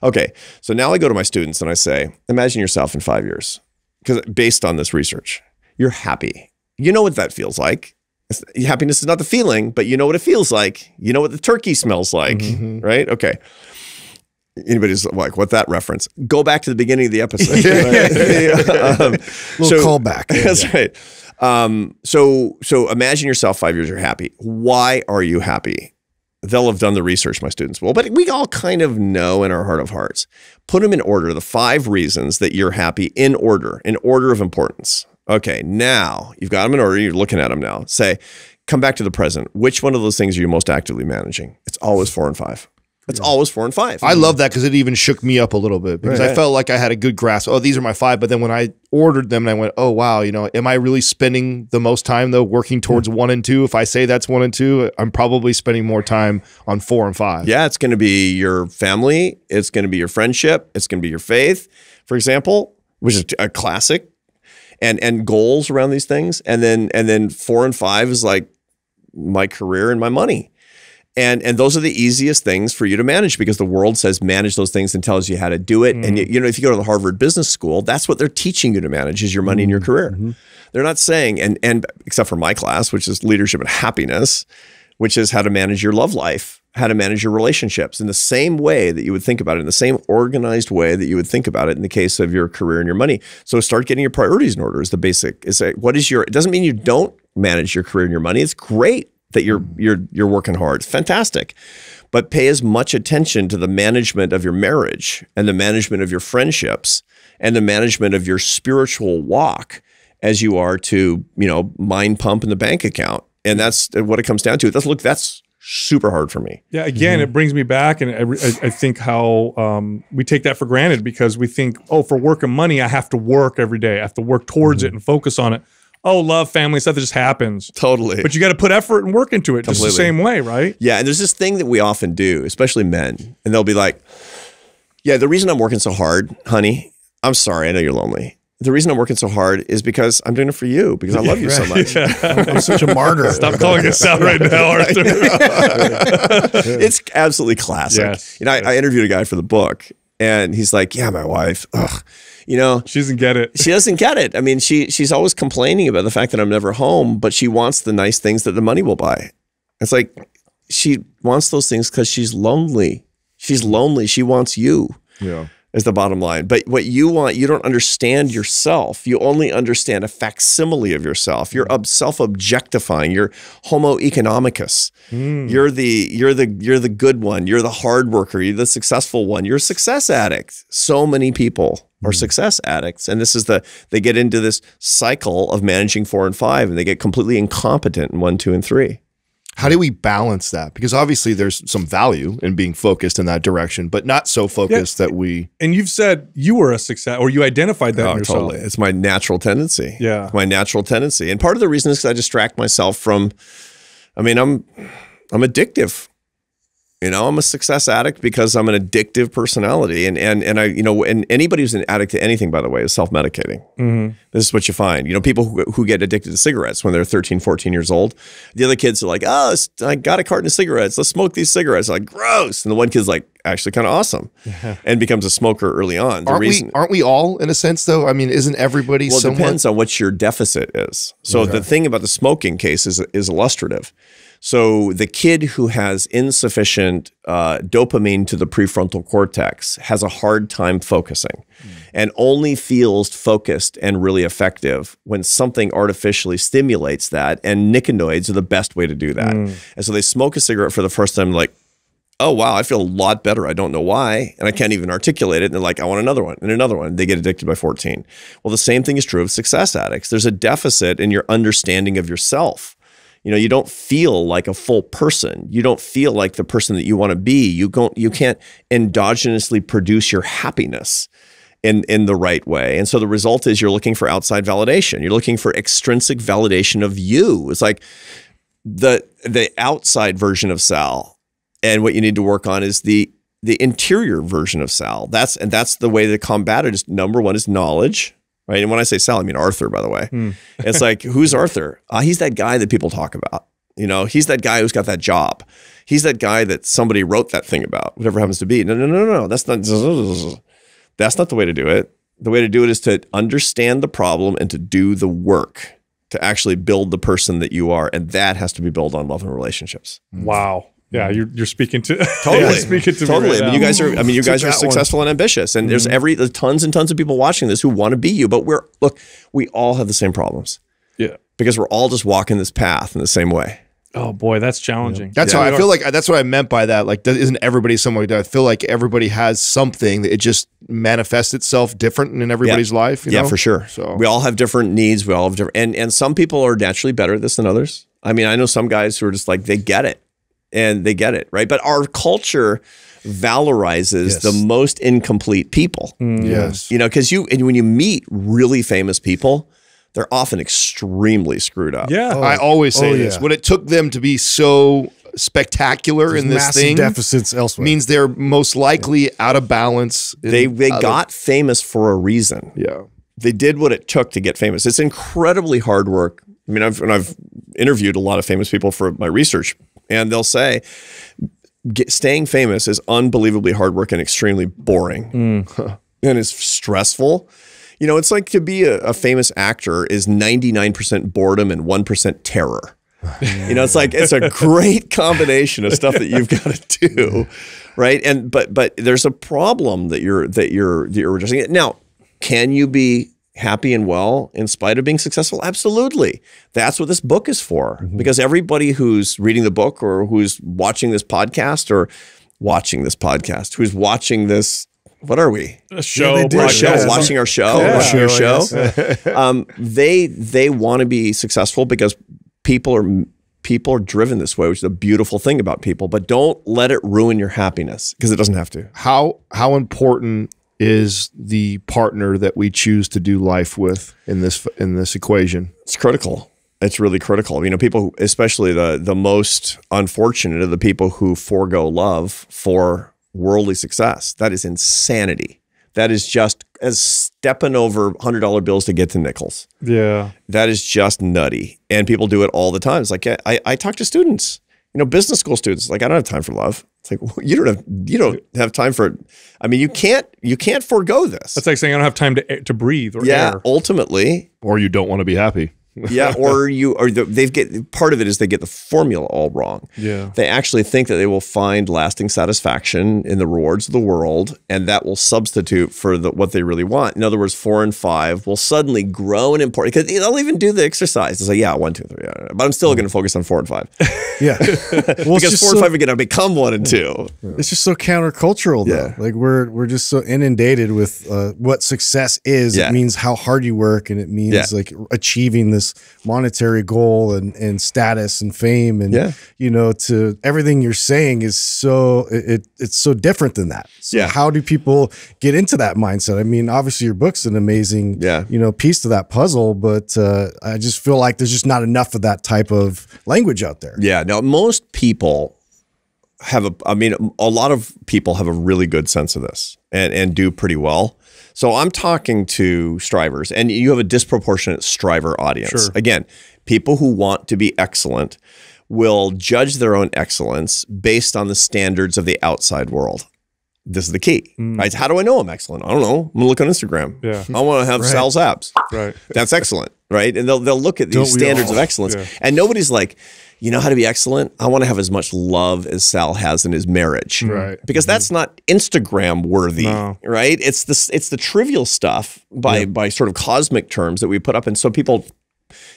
S1: Okay, so now I go to my students and I say, imagine yourself in five years, because based on this research, you're happy. You know what that feels like. It's- happiness is not the feeling, but you know what it feels like. You know what the turkey smells like, right? Okay. Anybody's like, what that reference? Go back to the beginning of the episode. Um,
S4: Little callback.
S1: That's right. Um, so, so imagine yourself five years. You're happy. Why are you happy? They'll have done the research, my students will, but we all kind of know in our heart of hearts. Put them in order. The five reasons that you're happy in order, in order of importance. Okay, now you've got them in order. You're looking at them now. Say, come back to the present. Which one of those things are you most actively managing? It's always four and five. It's always four and five.
S3: I love that because it even shook me up a little bit because I felt like I had a good grasp. Oh, these are my five. But then when I ordered them and I went, oh, wow, you know, am I really spending the most time though working towards hmm. one and two? If I say that's one and two, I'm probably spending more time on four and five.
S1: Yeah, it's going to be your family. It's going to be your friendship. It's going to be your faith, for example, which is a classic, and and goals around these things. And then and then four and five is like my career and my money. And and those are the easiest things for you to manage because the world says manage those things and tells you how to do it. And mm. you, you know, if you go to the Harvard Business School, that's what they're teaching you to manage is your money and your mm-hmm. career. Mm-hmm. They're not saying and and except for my class, which is leadership and happiness, which is how to manage your love life, how to manage your relationships in the same way that you would think about it, in the same organized way that you would think about it in the case of your career and your money. So start getting your priorities in order is the basic. Is like, what is your it doesn't mean you don't manage your career and your money. It's great that you're you're you're working hard. Fantastic. But pay as much attention to the management of your marriage and the management of your friendships and the management of your spiritual walk as you are to, you know, mind pump in the bank account. And that's what it comes down to. That's look, that's super hard for me.
S2: Yeah, again,
S1: Mm-hmm.
S2: it brings me back, and I, I- I think how um, we take that for granted because we think, oh, for work and money, I have to work every day. I have to work towards
S1: Mm-hmm.
S2: it and focus on it. Oh, love, family, stuff that just happens.
S1: Totally.
S2: But you got to put effort and work into it just the same way, right?
S1: Yeah, and there's this thing that we often do, especially men, and they'll be like, "Yeah, the reason I'm working so hard, honey, I'm sorry, I know you're lonely. The reason I'm working so hard is because I'm doing it for you because I love you so much.
S4: I'm such a martyr.
S2: Stop calling us out right now, Arthur.
S1: it's absolutely classic.
S2: Yes,
S1: You know, I, I interviewed a guy for the book, and he's like, "Yeah, my wife, ugh, you know."
S2: she doesn't get it.
S1: She doesn't get it. I mean, she she's always complaining about the fact that I'm never home, but she wants the nice things that the money will buy. It's like she wants those things because she's lonely. She's lonely. She wants you.
S3: Yeah.
S1: Is the bottom line. But what you want, you don't understand yourself. You only understand a facsimile of yourself. You're hmm. ob- self-objectifying. You're homo economicus. Hmm. You're the you're the you're the good one. You're the hard worker. You're the successful one. You're a success addict. So many people are hmm. success addicts, and this is the they get into this cycle of managing four and five, and they get completely incompetent in one, two, and three.
S3: How do we balance that? Because obviously there's some value in being focused in that direction, but not so focused that we
S2: And you've said you were a success, or you identified that oh, in yourself.
S1: It's my natural tendency.
S2: Yeah.
S1: My natural tendency. And part of the reason is because I distract myself from, I mean, I'm I'm addictive. You know, I'm a success addict because I'm an addictive personality. And and and I, you know, and anybody who's an addict to anything, by the way, is self-medicating. Mm-hmm. This is what you find. You know, people who, who get addicted to cigarettes when they're 13, 14 years old. The other kids are like, oh, I got a carton of cigarettes. Let's smoke these cigarettes. like, gross. And the one kid's like, actually kind of awesome and becomes a smoker early on. The
S3: aren't
S1: reason,
S3: we aren't we all in a sense though? I mean, isn't everybody
S1: well, it
S3: somewhat
S1: depends on what your deficit is. So the thing about the smoking case is is illustrative. So the kid who has insufficient uh, dopamine to the prefrontal cortex has a hard time focusing, and only feels focused and really effective when something artificially stimulates that. And nicotinoids are the best way to do that. And so they smoke a cigarette for the first time, like oh wow, I feel a lot better. I don't know why, and I can't even articulate it. And they're like, I want another one and another one. They get addicted by 14. Well, the same thing is true of success addicts. There's a deficit in your understanding of yourself. You know, you don't feel like a full person. You don't feel like the person that you want to be. You don't. You can't endogenously produce your happiness in in the right way. And so the result is you're looking for outside validation. You're looking for extrinsic validation of you. It's like the the outside version of Sal and what you need to work on is the the interior version of Sal. That's and that's the way to combat it is number one is knowledge. Right. And when I say Sal, I mean Arthur, by the way. It's like, who's Arthur? Uh, he's that guy that people talk about. You know, he's that guy who's got that job. He's that guy that somebody wrote that thing about, whatever happens to be. No, no, no, no. That's not that's not the way to do it. The way to do it is to understand the problem and to do the work to actually build the person that you are. And that has to be built on love and relationships.
S2: Wow. Yeah, you're, you're speaking to
S1: Totally.
S2: you're speaking to
S1: totally.
S2: Me right
S1: I mean, you guys are. I mean, you guys are
S4: that one.
S1: successful and ambitious, and there's mm-hmm. every there's tons and tons of people watching this who want to be you. But we're look, we all have the same problems
S2: Yeah.
S1: because we're all just walking this path in the same way.
S2: Oh boy, that's challenging.
S3: That's how I feel like that's what I meant by that. Like, does- isn't everybody somewhere like that? I feel like everybody has something that it just manifests itself different in everybody's life. you
S1: yeah,
S3: know?
S1: for sure.
S3: So
S1: we all have different needs. We all have different, and and some people are naturally better at this than others. I mean, I know some guys who are just like they get it. And they get it, right? But our culture valorizes
S4: Yes.
S1: the most incomplete people. Mm.
S3: Yes.
S1: You know, because you and when you meet really famous people, they're often extremely screwed up.
S2: Yeah.
S3: I oh. always say
S4: Oh,
S3: this.
S4: yeah.
S3: When it took them to be so spectacular in this thing,
S4: deficits elsewhere.
S3: means they're most likely out of balance.
S1: They they
S3: other-
S1: got famous for a reason.
S3: yeah.
S1: They did what it took to get famous. It's incredibly hard work. I mean, I've and I've interviewed a lot of famous people for my research, and they'll say staying famous is unbelievably hard work and extremely boring, mm. and it's stressful. You know, it's like to be a, a famous actor is ninety nine percent boredom and one percent terror. You know, it's like it's a great combination of stuff that you've got to do, right? And but but there's a problem that you're that you're that you're addressing. Now, can you be happy and well in spite of being successful? Absolutely. That's what this book is for. Because everybody who's reading the book or who's watching this podcast or watching this podcast, who's watching this, what are we?
S2: A show.
S4: they do.
S1: Show,
S4: Yeah.
S1: watching our show,
S2: Yeah.
S1: watching our show.
S4: Show,
S1: um, they they want to be successful because people are people are driven this way, which is a beautiful thing about people. But don't let it ruin your happiness because it doesn't have to.
S3: How how important is the partner that we choose to do life with in this in this equation?
S1: It's critical. It's really critical. You know, people, especially the the most unfortunate, are the people who forego love for worldly success. That is insanity. That is just as stepping over hundred dollar bills to get to nickels.
S2: Yeah.
S1: That is just nutty. And people do it all the time. It's like I, I talk to students, you know, business school students. Like I don't have time for love. It's like well, you don't have you don't have time for. I mean, you can't you can't forego this.
S2: That's like saying I don't have time to to breathe or
S1: yeah.
S2: air.
S1: Ultimately,
S3: Or you don't want to be happy.
S1: Yeah. Or you or the, they've get part of it is they get the formula all wrong.
S2: Yeah.
S1: They actually think that they will find lasting satisfaction in the rewards of the world, and that will substitute for the, what they really want. In other words, four and five will suddenly grow in importance because they'll even do the exercise. It's like, yeah, one, two, three, yeah, but I'm still going to focus on four and five
S4: yeah. Well,
S1: because four and five are going to become one and two.
S4: It's just so countercultural, though.
S1: Yeah.
S4: Like we're we're just so inundated with uh, what success is.
S1: Yeah.
S4: It means how hard you work, and it means
S1: Yeah.
S4: like achieving this monetary goal and and status and fame, and
S1: Yeah.
S4: you know, to everything you're saying is so it, it it's so different than that. So
S1: Yeah.
S4: how do people get into that mindset? I mean, obviously your book's an amazing,
S1: Yeah.
S4: you know, piece to that puzzle, but uh, I just feel like there's just not enough of that type of language out there.
S1: Yeah. Now, most people have a, I mean, a lot of people have a really good sense of this and, and do pretty well. So I'm talking to strivers, and you have a disproportionate striver audience.
S2: Sure.
S1: Again, people who want to be excellent will judge their own excellence based on the standards of the outside world. This is the key, mm. right? How do I know I'm excellent? I don't know. I'm gonna look on Instagram.
S2: Yeah.
S1: I want to have Sal's abs.
S2: Right.
S1: That's excellent, right? And they'll they'll look at these standards
S4: all?
S1: of excellence,
S2: Yeah.
S1: and nobody's like, you know how to be excellent? I want to have as much love as Sal has in his marriage,
S3: Right.
S1: Because that's mm-hmm. not Instagram worthy,
S2: No.
S1: right? It's the it's the trivial stuff by by sort of cosmic terms that we put up, and so people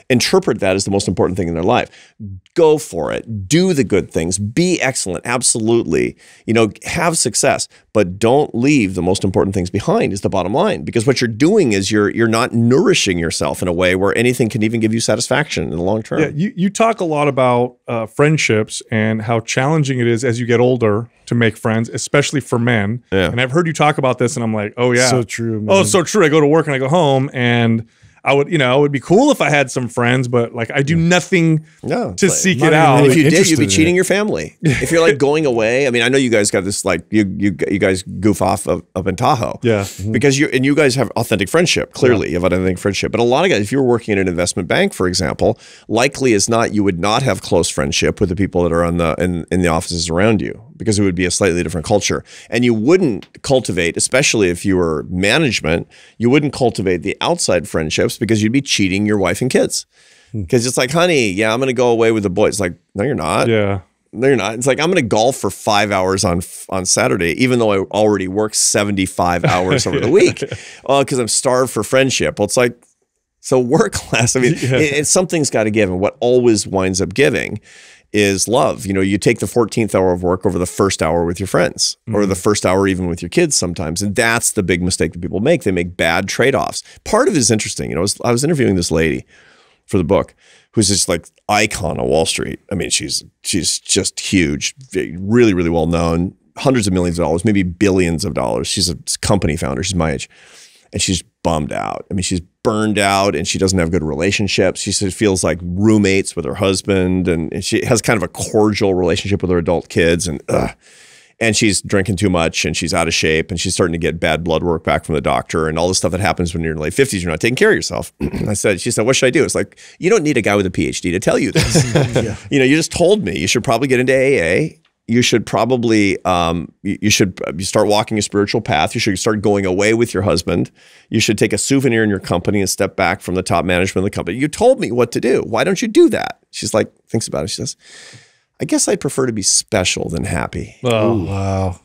S1: interpret that as the most important thing in their life. Go for it. Do the good things. Be excellent. Absolutely. You know, have success, but don't leave the most important things behind is the bottom line because what you're doing is you're you're not nourishing yourself in a way where anything can even give you satisfaction in the long term.
S2: Yeah, you, you talk a lot about uh, friendships and how challenging it is as you get older to make friends, especially for men.
S1: Yeah.
S2: And I've heard you talk about this, and I'm like, oh yeah,
S4: So true. Man.
S2: Oh, it's so true. I go to work and I go home, and I would, you know, it would be cool if I had some friends, but like I do nothing
S1: No,
S2: to
S1: like-
S2: seek it out.
S1: If you did, you'd be cheating your family. If you're like going away, I mean, I know you guys got this like you you you guys goof off up, up in Tahoe.
S2: Yeah.
S1: Because you and you guys have authentic friendship. Clearly, you have authentic friendship. But a lot of guys, if you're working in an investment bank, for example, likely as not, you would not have close friendship with the people that are on the in, in the offices around you because it would be a slightly different culture. And you wouldn't cultivate, especially if you were management, you wouldn't cultivate the outside friendships because you'd be cheating your wife and kids. Hmm. Because it's like, honey, yeah, I'm going to go away with the boys. It's like, no, you're not.
S2: Yeah.
S1: No, you're not. It's like I'm going to golf for five hours on on Saturday, even though I already work 75 hours over the week, uh, because I'm starved for friendship. Well, it's like so work less. I mean,
S2: Yeah.
S1: it, it's something's got to give, and what always winds up giving is love. You know, you take the 14th hour of work over the first hour with your friends, or the mm. first hour even with your kids sometimes, and that's the big mistake that people make. They make bad trade offs. Part of it is interesting. You know, I was, I was interviewing this lady for the book, who's this like icon of Wall Street. I mean, she's she's just huge, really really well known, hundreds of millions of dollars, maybe billions of dollars. She's a company founder. She's my age, and she's bummed out. I mean, she's burned out, and she doesn't have good relationships. She feels like roommates with her husband, and, and she has kind of a cordial relationship with her adult kids, and. Ugh and she's drinking too much and she's out of shape and she's starting to get bad blood work back from the doctor and all the stuff that happens when you're in your late 50s you're not taking care of yourself i said she said what should i do it's like you don't need a guy with a phd to tell you this you know you just told me you should probably get into aa you should probably um, you, you should you start walking a spiritual path. You should start going away with your husband. You should take a souvenir in your company and step back from the top management of the company. You told me what to do. Why don't you do that? She's like thinks about it. She says I guess I'd prefer to be special than happy.
S2: Oh,
S4: Wow.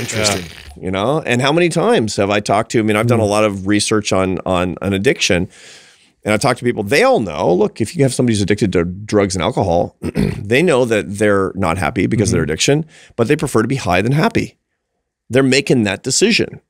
S1: Interesting. You know, and how many times have I talked to? I mean, I've done a lot of research on on an addiction, and I talk to people. They all know. Look, if you have somebody who's addicted to drugs and alcohol, they know that they're not happy because of their mm-hmm. addiction, but they prefer to be high than happy. They're making that decision.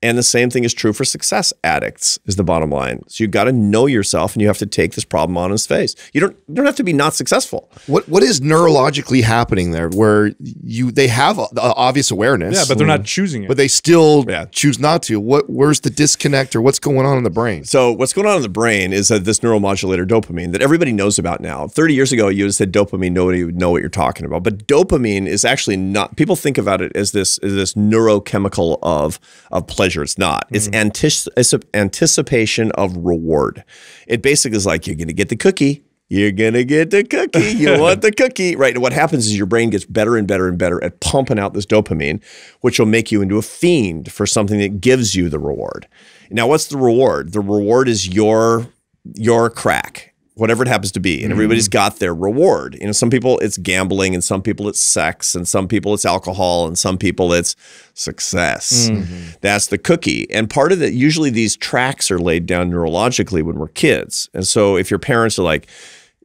S1: And the same thing is true for success addicts, is the bottom line. So you've got to know yourself and you have to take this problem on its face. You don't you don't have to be not successful.
S3: What what is neurologically happening there where you they have a, a obvious awareness?
S2: yeah, but they're not choosing it.
S3: but they still
S1: Yeah.
S3: choose not to. What where's the disconnect or what's going on in the brain?
S1: So what's going on in the brain is that this neuromodulator dopamine that everybody knows about now. 30 years ago, you said dopamine, nobody would know what you're talking about. But dopamine is actually not. People think about it as this as this neurochemical of of pleasure. It's not. It's mm-hmm. antici- it's anticipation of reward. It basically is like you're going to get the cookie. You're gonna get the cookie. You want the cookie, right? And what happens is your brain gets better and better and better at pumping out this dopamine, which will make you into a fiend for something that gives you the reward. Now, what's the reward? The reward is your your crack, whatever it happens to be, and everybody's mm. got their reward. You know, some people it's gambling, and some people it's sex, and some people it's alcohol, and some people it's success. Mm-hmm. That's the cookie. And part of that, usually these tracks are laid down neurologically when we're kids. And so if your parents are like,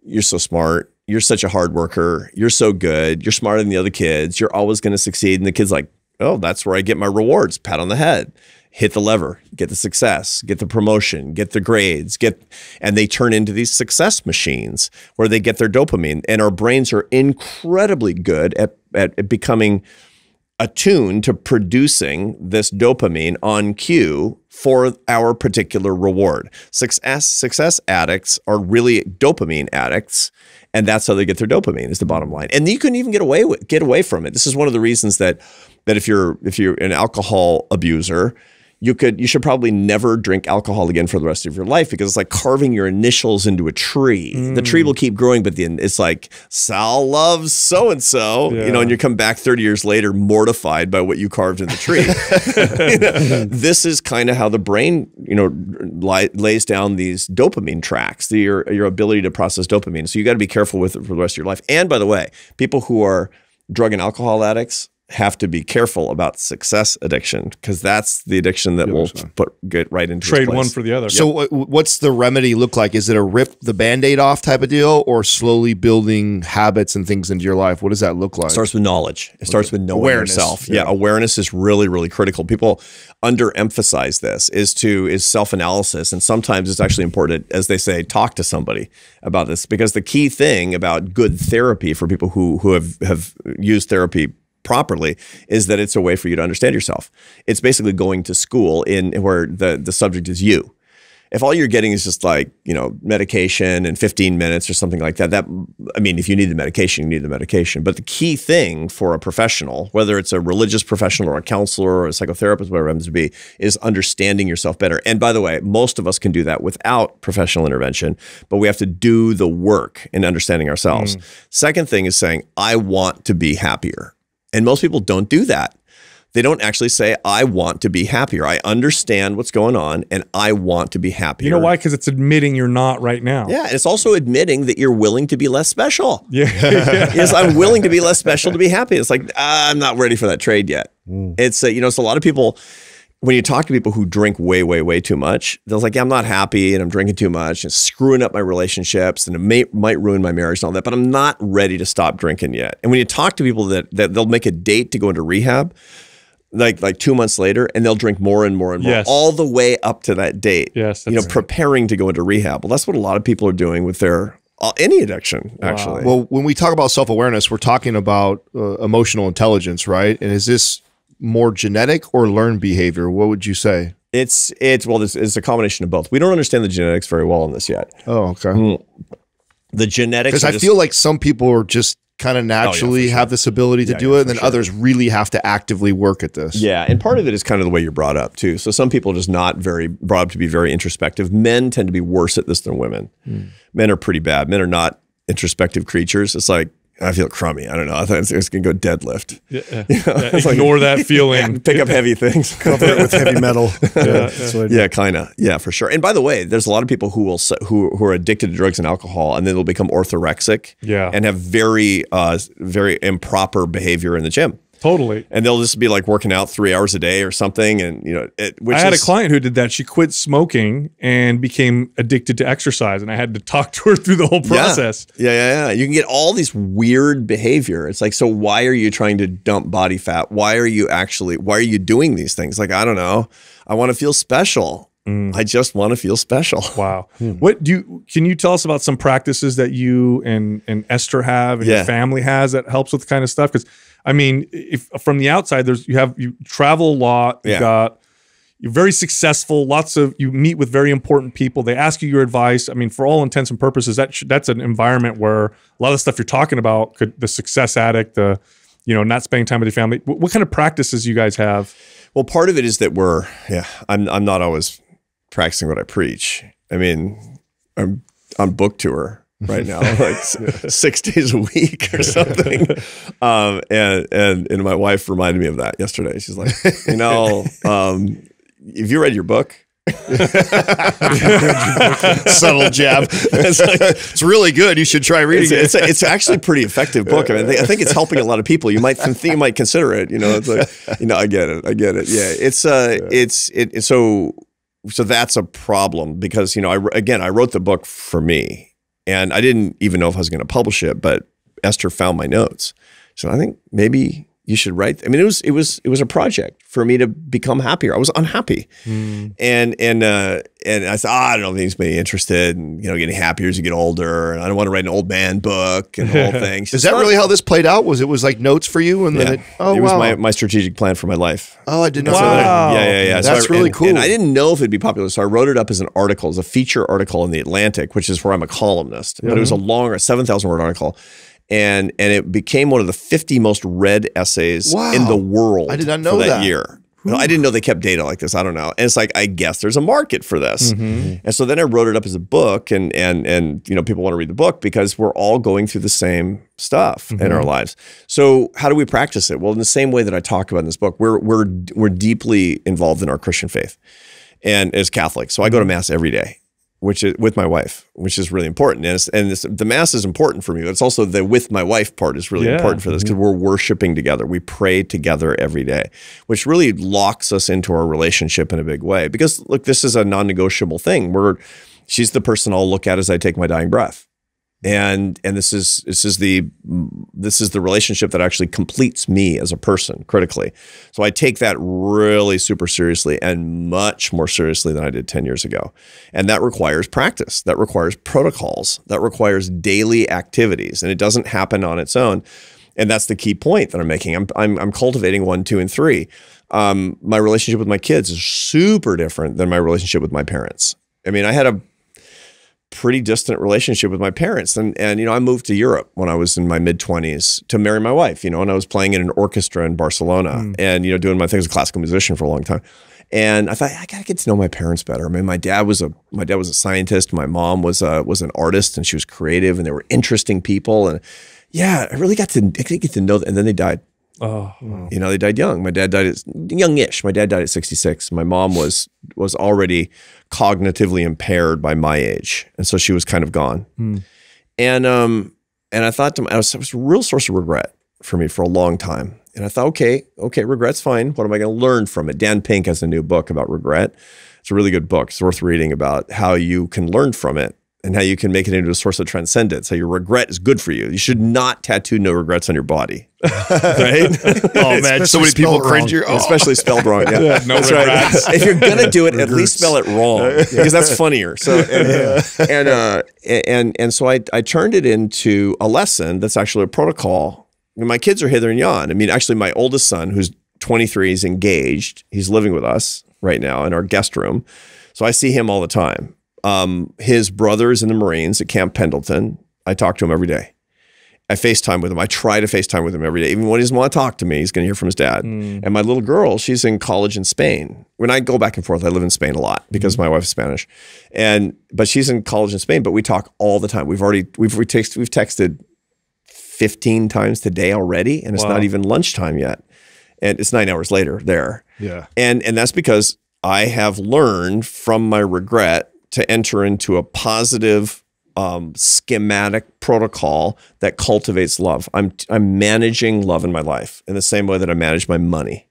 S1: you're so smart. You're such a hard worker. You're so good. You're smarter than the other kids. You're always going to succeed. And the kid's like, oh, that's where I get my rewards. Pat on the head, hit the lever, get the success, get the promotion, get the grades, get, and they turn into these success machines where they get their dopamine. And our brains are incredibly good at, at, becoming attuned to producing this dopamine on cue for our particular reward. Success success addicts are really dopamine addicts and that's how they get their dopamine is the bottom line. And you can even get away with get away from it. This is one of the reasons that that if you're if you're an alcohol abuser, you could you should probably never drink alcohol again for the rest of your life because it's like carving your initials into a tree. The tree mm. will keep growing, but then it's like Sal loves so and so, you know, and you come back 30 years later mortified by what you carved in the tree. You know, this is kind of how the brain, you know, li- lays down these dopamine tracks, the, your your ability to process dopamine. So you got to be careful with it for the rest of your life. And by the way, people who are drug and alcohol addicts have to be careful about success addiction because that's the addiction that will put get right into its
S2: Trade
S1: place.
S2: one for the other.
S3: So what what's the remedy look like? Is it a rip the band-aid off type of deal or slowly building habits and things into your life? What does that look like?
S1: starts with knowledge. It starts with knowing
S3: Awareness,
S1: yourself.
S3: yeah.
S1: Yeah. awareness is really, really critical. People underemphasize this is to is self-analysis. And sometimes it's actually important, as they say, talk to somebody about this. Because the key thing about good therapy for people who who have, have used therapy properly is that it's a way for you to understand yourself. It's basically going to school in where the the subject is you. If all you're getting is just like you know medication and 15 minutes or something like that that i mean if you need the medication you need the medication. But the key thing for a professional whether it's a religious professional or a counselor or a psychotherapist whatever it happens to be is understanding yourself better. And by the way most of us can do that without professional intervention but we have to do the work in understanding ourselves. Mm. Second thing is saying i want to be happier and most people don't do that they don't actually say, I want to be happier. I understand what's going on and I want to be happier.
S2: you know why? Because it's admitting you're not right now.
S1: Yeah. And it's also admitting that you're willing to be less special.
S2: Yeah.
S1: yes, I'm willing to be less special to be happy. It's like, ah, I'm not ready for that trade yet. It's, uh, you know, it's a lot of people, when you talk to people who drink way, way, way too much, they're like, yeah, I'm not happy and I'm drinking too much and screwing up my relationships and it may, might ruin my marriage and all that, but I'm not ready to stop drinking yet. And when you talk to people that, that they'll make a date to go into rehab, like like two months later, and they'll drink more and more and more,
S2: Yes.
S1: all the way up to that date.
S2: Yes,
S1: you know,
S2: that's-
S1: preparing to go into rehab. Well, that's what a lot of people are doing with their uh, any addiction, actually.
S3: Well, when we talk about self awareness, we're talking about uh, emotional intelligence, right? And is this more genetic or learned behavior? What would you say?
S1: it's it's well, it's, it's a combination of both. We don't understand the genetics very well on this yet.
S3: Oh, okay.
S1: Mm. The genetics,
S3: Because I
S1: just-
S3: feel like some people are just kind of naturally
S1: sure.
S3: have this ability to
S1: Yeah,
S3: do
S1: yeah,
S3: it, and then
S1: sure.
S3: others really have to actively work at this.
S1: Yeah, and part of it is kind of the way you're brought up too. So some people are just not very brought up to be very introspective. Men tend to be worse at this than women. Men are pretty bad. Men are not introspective creatures. It's like I feel crummy. I don't know. I thought it's, it's gonna go deadlift.
S2: Yeah, yeah, ignore that feeling.
S1: Pick up heavy things.
S4: Cover it with heavy metal. Yeah, that's what I do.
S1: yeah, kind of. Yeah, for sure. And by the way, there's a lot of people who will who who are addicted to drugs and alcohol, and then they'll become orthorexic.
S2: Yeah.
S1: and have very uh very improper behavior in the gym.
S2: Totally.
S1: And they'll just be like working out three hours a day or something, and you know, it, which
S2: I had
S1: is,
S2: a client who did that. She quit smoking and became addicted to exercise, and I had to talk to her through the whole process.
S1: Yeah. yeah, yeah, yeah. You can get all these weird behavior. It's like, so why are you trying to dump body fat? Why are you actually? Why are you doing these things? Like, I don't know. I want to feel special. Mm. I just want to feel special.
S2: Wow. Hmm. What do you can you tell us about some practices that you and and Esther have and
S1: Yeah.
S2: your family has that helps with kind of stuff? Because I mean, if from the outside, there's you have you travel a lot, you
S1: Yeah.
S2: got you're very successful, lots of you meet with very important people. They ask you your advice. I mean, for all intents and purposes, that sh- that's an environment where a lot of the stuff you're talking about could the success addict, the you know, not spending time with your family. What, what kind of practices you guys have?
S1: Well, part of it is that we're, yeah, I'm, I'm not always practicing what I preach. I mean, I'm on book tour right now, like six days a week or something. Um, and, and, and my wife reminded me of that yesterday. She's like, you know, um, have you read your book?
S3: Subtle jab.
S1: It's like-
S3: it's really good. You should try reading
S1: it's,
S3: it.
S1: it's, it's actually a pretty effective book. I mean, I think, it's helping a lot of people. You might think you might consider it. You know, it's like, you know, I get it, I get it. Yeah, it's uh, it's it. So, so that's a problem because you know, I again, I wrote the book for me, and I didn't even know if I was going to publish it, but Esther found my notes, so I think maybe you should write. I mean, it was it was it was a project for me to become happier. I was unhappy, and and uh, and I said, ah, I don't know if anybody's interested in you know getting happier as you get older, and I don't want to write an old man book and the whole thing.
S3: Is that really how this played out? Was it was like notes for you, and
S1: Yeah.
S3: then it, oh
S1: it was
S3: wow,
S1: my, my strategic plan for my life.
S3: oh I did not
S2: Wow.
S3: know that.
S1: Yeah, yeah, yeah.
S3: That's
S1: I-
S3: really
S1: and-
S3: cool.
S1: And I didn't know if it'd be popular, so I wrote it up as an article, as a feature article in the Atlantic, which is where I'm a columnist. But it was a longer, seven thousand word article, and and it became one of the 50 most read essays
S3: Wow.
S1: in the world.
S3: I did not know
S1: that,
S3: that.
S1: year. No, I didn't know they kept data like this. I don't know. And it's like I guess there's a market for this. Mm-hmm. And so then I wrote it up as a book, and and and you know people want to read the book because we're all going through the same stuff in mm-hmm. our lives. So how do we practice it? Well, in the same way that I talk about in this book, we're we're we're deeply involved in our Christian faith, and as Catholics, so I go to mass every day. Which is with my wife, which is really important, and, it's, and it's, the mass is important for me. But it's also the with my wife part is really
S2: Yeah.
S1: important for this mm-hmm. because we're worshiping together. We pray together every day, which really locks us into our relationship in a big way. Because look, this is a non-negotiable thing. We're she's the person I'll look at as I take my dying breath, and and this is this is the this is the relationship that actually completes me as a person critically. So I take that really super seriously and much more seriously than I did ten years ago, and that requires practice. That requires protocols. That requires daily activities, and it doesn't happen on its own. And that's the key point that I'm making. I'm I'm, I'm cultivating one, two, and three. Um, my relationship with my kids is super different than my relationship with my parents. I mean, I had a pretty distant relationship with my parents. And and you know, I moved to Europe when I was in my mid twenties to marry my wife. You know, and I was playing in an orchestra in Barcelona, hmm. and you know, doing my thing as a classical musician for a long time. And I thought I gotta get to know my parents better. I mean, my dad was a my dad was a scientist. My mom was a was an artist, and she was creative, and they were interesting people. And yeah, I really got to I get to know them. And then they died.
S2: Oh,
S1: You know, they died young. My dad died at youngish. My dad died at 66. My mom was was already cognitively impaired by my age, and so she was kind of gone. And um, and I thought to my, I was, it was a real source of regret for me for a long time. And I thought, okay, okay, regret's fine. What am I going to learn from it? Dan Pink has a new book about regret. It's a really good book. It's worth reading about how you can learn from it and how you can make it into a source of transcendence. How your regret is good for you. You should not tattoo no regrets on your body, right?
S3: Oh man, so many people cringe.
S4: wrong.
S3: Your, oh.
S1: Especially spelled wrong. Yeah,
S2: no
S1: that's
S2: regrets.
S1: right. If you're gonna do it, at least spell it wrong because that's funnier. So and and uh, and and so I I turned it into a lesson that's actually a protocol. And my kids are hither and yon. I mean, actually, my oldest son, who's 23, is engaged. He's living with us right now in our guest room, so I see him all the time. Um, his brother is in the Marines at Camp Pendleton. I talk to him every day. I FaceTime with him. I try to FaceTime with him every day. Even when he doesn't want to talk to me, he's going to hear from his dad. And my little girl, she's in college in Spain. When I go back and forth, I live in Spain a lot because my wife is Spanish. And but she's in college in Spain, but we talk all the time. We've already we've we text, we've texted 15 times today already and it's
S2: Wow.
S1: not even lunchtime yet. And it's 9 hours later there.
S3: yeah.
S1: And and that's because I have learned from my regret to enter into a positive um, schematic protocol that cultivates love. I'm I'm managing love in my life in the same way that I manage my money.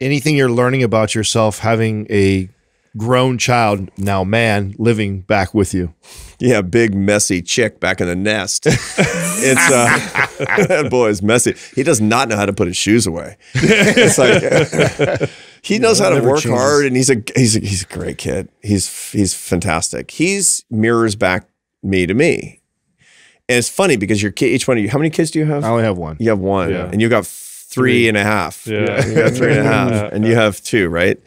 S3: Anything you're learning about yourself, having a grown child now man living back with you.
S1: Yeah, big messy chick back in the nest. it's uh, that boy is messy. He does not know how to put his shoes away. It's like he knows how to work
S4: changes.
S1: hard, and he's a he's a, he's a great kid. He's he's fantastic. He's mirrors back me to me, and it's funny because your kid, each one of you. How many kids do you have?
S3: I only have one.
S1: You have one,
S2: Yeah.
S1: and you got three and a half.
S2: Yeah.
S1: you got three and a half,
S2: Yeah,
S1: and you have two, right?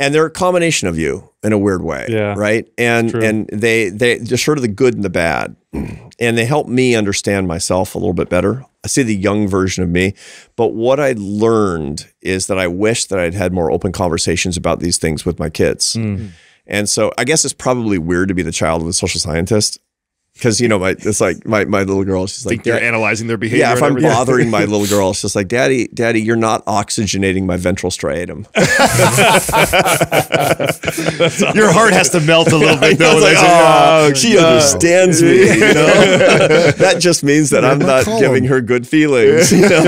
S1: And they're a combination of you in a weird way,
S2: Yeah.
S1: right? And and they they they're sort of the good and the bad, and they help me understand myself a little bit better. I see the young version of me, but what I learned is that I wish that I'd had more open conversations about these things with my kids.
S2: Mm.
S1: And so I guess it's probably weird to be the child of a social scientist. Because you know, my it's like my, my little girl. She's like,
S3: think you're analyzing their behavior.
S1: yeah, if
S3: and
S1: I'm
S3: everything.
S1: bothering my little girl, it's just like, Daddy, Daddy, you're not oxygenating my ventral striatum.
S3: your heart has to melt a little bit. though.
S1: like, oh,
S3: "Oh,
S1: she
S3: God."
S1: understands me. You know, that just means that I'm not
S4: column.
S1: giving her good feelings. You know?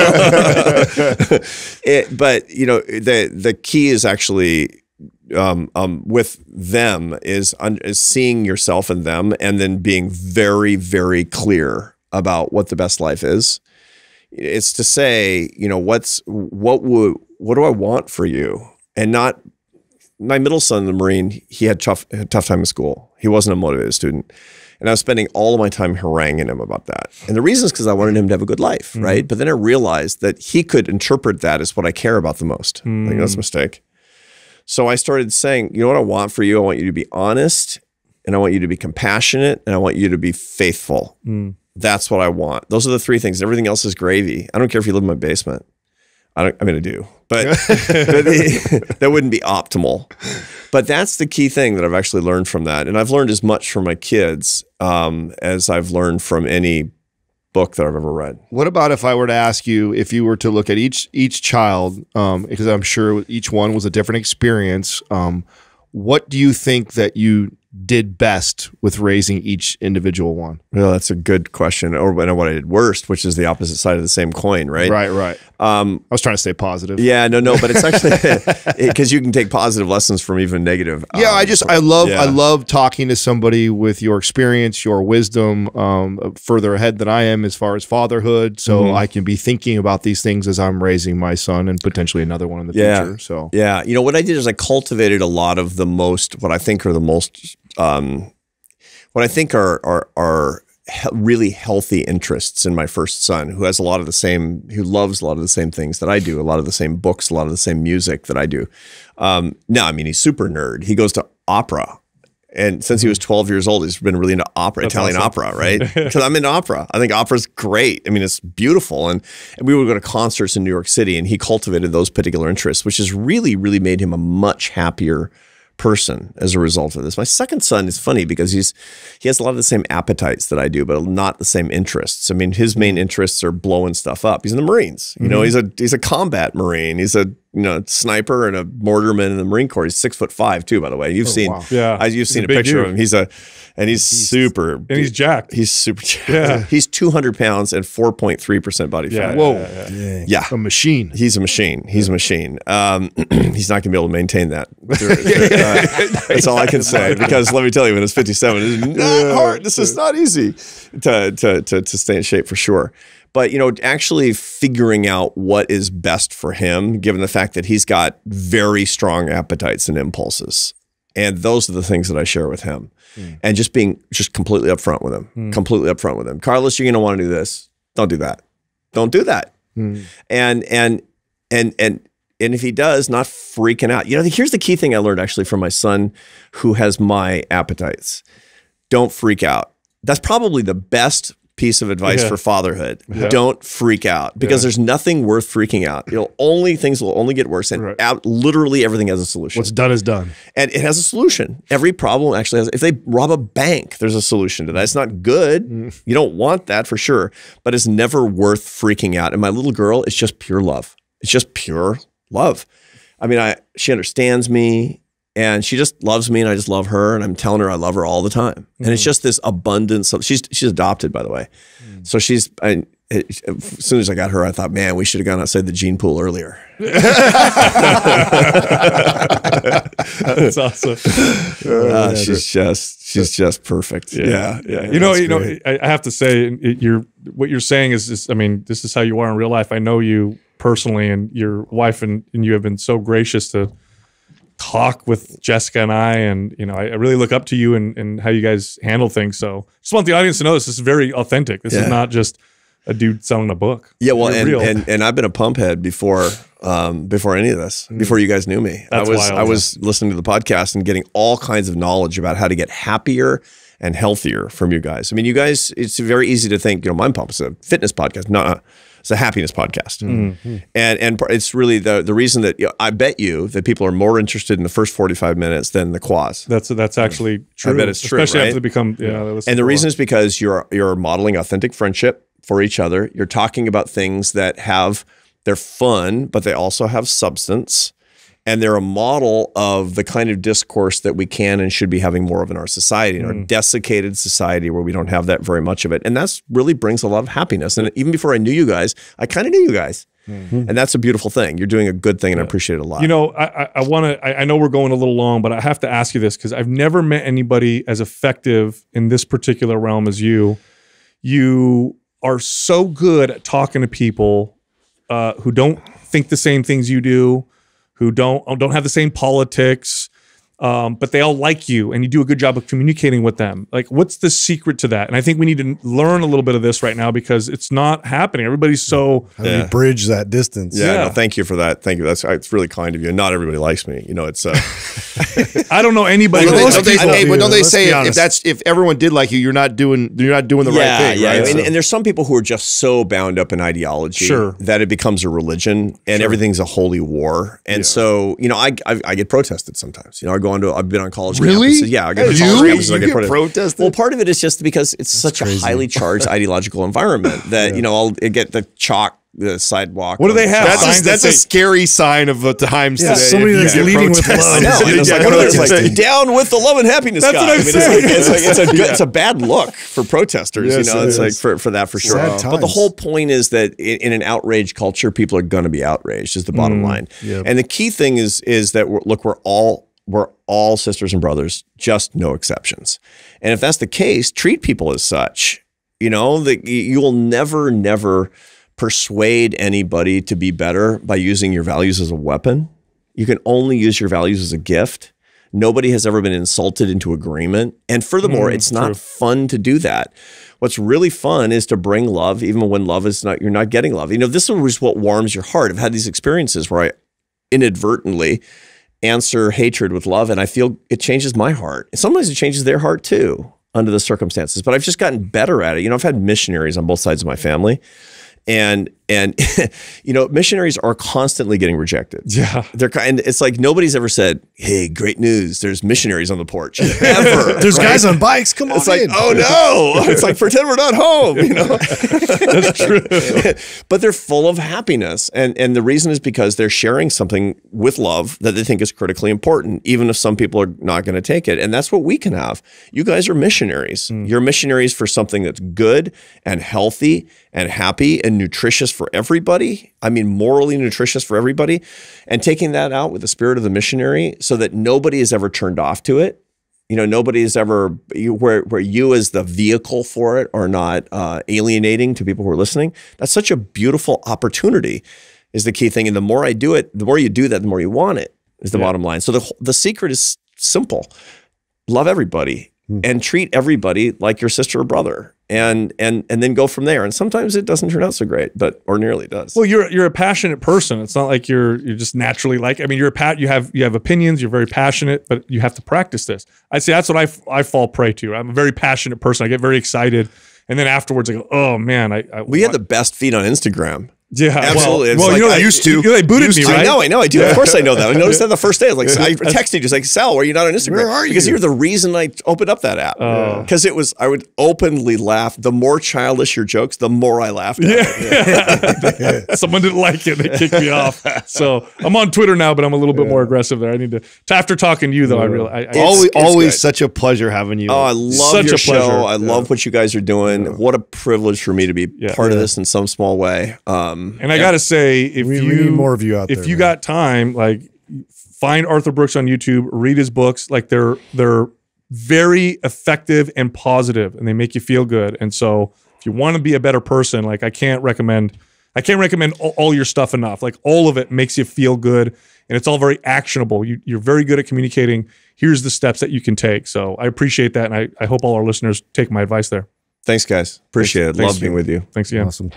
S1: it, but you know, the the key is actually um, um, with them is, is seeing yourself in them, and then being very, very clear about what the best life is. It's to say, you know, what's what would what do I want for you, and not my middle son, the Marine, he had tough had tough time in school. He wasn't a motivated student. And I was spending all of my time haranguing him about that. And the reason is because I wanted him to have a good life, right? But then I realized that he could interpret that as what I care about the most. I think that's a mistake. So I started saying, you know what I want for you? I want you to be honest and I want you to be compassionate and I want you to be faithful. That's what I want. Those are the three things. Everything else is gravy. I don't care if you live in my basement. I don't, I mean, I do, but, but the- that wouldn't be optimal. But that's the key thing that I've actually learned from that. And I've learned as much from my kids um, as I've learned from any book that I've ever read.
S3: What about if I were to ask you if you were to look at each each child, um, because I'm sure each one was a different experience. Um, what do you think that you did best with raising each individual one?
S1: Well, that's a good question. Or I know what I did worst, which is the opposite side of the same coin, right?
S3: Right, right.
S1: Um,
S3: I was trying to stay positive.
S1: yeah, no, no, but it's actually because you can take positive lessons from even negative.
S3: Yeah,
S1: um,
S3: I just I love
S1: yeah.
S3: I love talking to somebody with your experience, your wisdom, um, further ahead than I am as far as fatherhood. So
S1: Mm-hmm.
S3: I can be thinking about these things as I'm raising my son and potentially another one in the
S1: Yeah.
S3: future. So
S1: Yeah, you know what I did is I cultivated a lot of the most what I think are the most um, what I think are are are he- really healthy interests in my first son, who has a lot of the same, who loves a lot of the same things that I do, a lot of the same books, a lot of the same music that I do. Um, no, I mean he's super nerd. He goes to opera. And since he was 12 years old, he's been really into opera, Italian opera, right? Because I'm into opera. I think opera's great. I mean, it's beautiful. And, and we would go to concerts in New York City, and he cultivated those particular interests, which has really, really made him a much happier person as a result of this. My second son is funny because he's he has a lot of the same appetites that I do, but not the same interests. I mean, his main interests are blowing stuff up. He's in the Marines. You know, mm-hmm. he's a he's a combat Marine. He's a you know sniper and a mortarman in the Marine Corps. He's six foot five too, by the way. You've seen,
S4: wow.
S2: Yeah.
S1: I, you've
S2: He's
S1: seen
S2: a
S1: a,
S2: big
S1: picture of him. He's a, and he's super,
S2: and he's jacked.
S1: he's super. jacked.
S2: Yeah.
S1: he's two hundred pounds and four point three percent body
S2: yeah,
S1: fat.
S3: Whoa.
S2: yeah, yeah.
S1: Yeah.
S3: A machine.
S1: He's a machine. He's a machine. Um, he's not going to be able to maintain that. Uh, that's all I can say. Because let me tell you, when it's 57, it's not hard. This is not easy to, to, to, to stay in shape for sure. But, you know, actually figuring out what is best for him, given the fact that he's got very strong appetites and impulses. And those are the things that I share with him. Hmm. And just being just completely upfront with him, hmm. completely upfront with him. Carlos, you're going to want to do this. Don't do that. Don't do that hmm. and and and and and if he does, not freaking out. You know, here's the key thing I learned actually from my son, who has my appetites. Don't freak out. That's probably the best piece of advice
S2: Yeah.
S1: for fatherhood. Don't freak out because there's nothing worth freaking out. You'll only things will only get worse, and
S2: Right.
S1: out, literally everything has a solution
S3: What's done is done.
S1: and it has a solution. Every problem actually has. If they rob a bank, there's a solution to that. It's not good.
S2: Mm.
S1: You don't want that for sure, but it's never worth freaking out. And my little girl, it's just pure love. It's just pure love. I mean, I she understands me and she just loves me and I just love her and I'm telling her I love her all the time. And
S2: Mm.
S1: it's just this abundance of she's she's adopted by the way. So she's I, it, as soon as I got her, I thought, man, we should have gone outside the gene pool earlier.
S2: That's awesome.
S1: Uh, she's just she's just perfect. Yeah, yeah.
S2: You know, you know.
S1: great.
S2: I, I have to say, it, you're what you're saying is, is, I mean, this is how you are in real life. I know you personally, and your wife and, and you have been so gracious to talk with Jessica and I, and you know, I, I really look up to you and, and how you guys handle things. So, just want the audience to know this, this is very authentic. This
S1: Yeah.
S2: is not just a dude selling a book.
S1: Yeah, well, and, and and I've been a pump head before um, before any of this, before you guys knew me.
S2: That's
S1: I was
S2: wild,
S1: I was listening to the podcast and getting all kinds of knowledge about how to get happier and healthier from you guys. I mean, you guys, it's very easy to think, you know, Mind Pump is a fitness podcast. No, it's a happiness podcast.
S2: Mm-hmm.
S1: And and it's really the the reason that you know, I bet you that people are more interested in the first 45 minutes than the quaz.
S2: that's that's actually true.
S1: I bet it's true,
S2: especially
S1: right?
S2: after they become. Yeah,
S1: And the reason is because you're you're modeling authentic friendship for each other. You're talking about things that have they're fun, but they also have substance. And they're a model of the kind of discourse that we can and should be having more of in our society, in our desiccated society where we don't have that very much of it. And that's really brings a lot of happiness. And even before I knew you guys, I kind of knew you guys. And that's a beautiful thing. You're doing a good thing and I appreciate it a lot.
S2: You know, I, I, I want to. I, I know we're going a little long, but I have to ask you this because I've never met anybody as effective in this particular realm as you. You are so good at talking to people uh, who don't think the same things you do, who don't don't have the same politics, um, but they all like you, and you do a good job of communicating with them. Like, what's the secret to that? And I think we need to learn a little bit of this right now because it's not happening. Everybody's so
S4: How do we bridge that distance?
S1: yeah,
S2: yeah.
S1: No, thank you for that. Thank you. That's it's really kind of you. And not everybody likes me. You know, it's uh,
S2: I don't know anybody.
S3: Don't
S2: that
S3: they,
S2: likes
S3: don't they,
S2: people.
S3: hey, but don't they
S4: Let's
S3: say if, if that's if everyone did like you, you're not doing you're not doing the right thing,
S1: yeah.
S3: right?
S1: And,
S3: So-
S1: and there's some people who are just so bound up in ideology
S2: Sure.
S1: that it becomes a religion and everything's a holy war. And so, you know, I, I I get protested sometimes. You know, I go on to I've been on college
S3: Really?
S1: campuses. Yeah, I get
S3: Hey,
S1: to
S3: you?
S1: college campuses. I
S3: You
S1: get,
S3: get
S1: protested.
S3: protested?
S1: Well, part of it is just because it's such a highly charged ideological environment that you know I'll get the chalk the sidewalk.
S2: What do they have?
S3: that's a, that's a scary sign of the times
S4: Yeah,
S3: today.
S4: somebody that's
S3: get
S4: leading with
S3: protested.
S4: love.
S1: I know. it's
S3: Yeah,
S1: like,
S3: I know
S1: what
S3: what
S1: is
S3: you're
S1: it? like down with the love and happiness
S2: That's
S1: guy.
S2: what I'm
S1: I mean, it's, like,
S2: saying.
S1: it's like it's a good, it's a bad look for protesters.
S3: Yes,
S1: you know,
S3: it
S1: it's like for, for that for sure.
S4: Sad
S1: But the whole point is that in, in an outraged culture, people are going to be outraged. Is the bottom mm. line. And the key thing is is that we're, look, we're all we're all sisters and brothers, just no exceptions. And if that's the case, treat people as such. You know, that you will never, never persuade anybody to be better by using your values as a weapon. You can only use your values as a gift. Nobody has ever been insulted into agreement. And furthermore, mm, it's not fun to do that. What's really fun is to bring love, even when love is not, you're not getting love. You know, this is what warms your heart. I've had these experiences where I inadvertently answer hatred with love, and I feel it changes my heart. Sometimes it changes their heart too under the circumstances, but I've just gotten better at it. You know, I've had missionaries on both sides of my family. And and you know missionaries are constantly getting rejected.
S2: Yeah.
S1: They're and it's like nobody's ever said, "Hey, great news! There's missionaries on the porch." Ever.
S4: There's
S1: right?
S4: guys on bikes. Come on.
S1: It's like,
S4: in.
S1: oh no! It's like pretend we're not home, you know.
S2: That's true.
S1: but they're full of happiness, and and the reason is because they're sharing something with love that they think is critically important, even if some people are not going to take it. And that's what we can have. You guys are missionaries. Hmm. You're missionaries for something that's good and healthy and happy and nutritious for everybody. I mean, morally nutritious for everybody, and taking that out with the spirit of the missionary, so that nobody is ever turned off to it. You know nobody's ever you- where where you as the vehicle for it are not uh, alienating to people who are listening. That's such a beautiful opportunity is the key thing. And the more i do it the more you do that the more you want it is the bottom line. So the the secret is simple. Love everybody and treat everybody like your sister or brother and and and then go from there and sometimes it doesn't turn out so great but or nearly does
S2: Well, you're you're a passionate person. It's not like you're you're just naturally like. I mean, you're a pat. You have you have opinions. You're very passionate, but you have to practice this. I see. That's what I f- I fall prey to. I'm a very passionate person. I get very excited, and then afterwards I go, oh man, I, I
S1: we had the best feed on instagram
S2: yeah
S1: Absolutely.
S2: Well, well
S1: like
S2: you know
S1: I used to.
S2: You know, they booted me,
S1: to.
S2: right?
S1: I know, I know, I do. Of course, I know that. I noticed that the first day. I was like, I texted you, just like, Sal, why are you not on Instagram?
S4: Where are you?
S1: Because
S4: you?
S1: you're the reason I opened up that app.
S2: Oh.
S1: Because it was, I would openly laugh. The more childish your jokes, the more I laughed. At it.
S2: Someone didn't like it. They kicked me off. So I'm on Twitter now, but I'm a little bit more aggressive there. I need to. After talking to you, though, I really. I, I,
S3: always,
S1: it's
S3: always
S1: good.
S3: such a pleasure having you.
S1: Oh, I love
S2: Such
S1: your
S2: a pleasure.
S1: show. I love what you guys are doing. What a privilege for me to be
S2: Yeah.
S1: part of this in some small way. Um, Um,
S2: and I got to say, if
S4: We-
S2: you
S4: we need more of you out
S2: if
S4: there,
S2: you
S4: man.
S2: got time, like find Arthur Brooks on YouTube, read his books. Like they're they're very effective and positive, and they make you feel good. And so, if you want to be a better person, like I can't recommend, I can't recommend all, all your stuff enough. Like all of it makes you feel good, and it's all very actionable. You, you're very good at communicating. Here's the steps that you can take. So I appreciate that, and I, I hope all our listeners take my advice there.
S1: thanks, guys. Appreciate it.
S2: Thanks,
S1: love being with you.
S2: Thanks again.
S4: Awesome.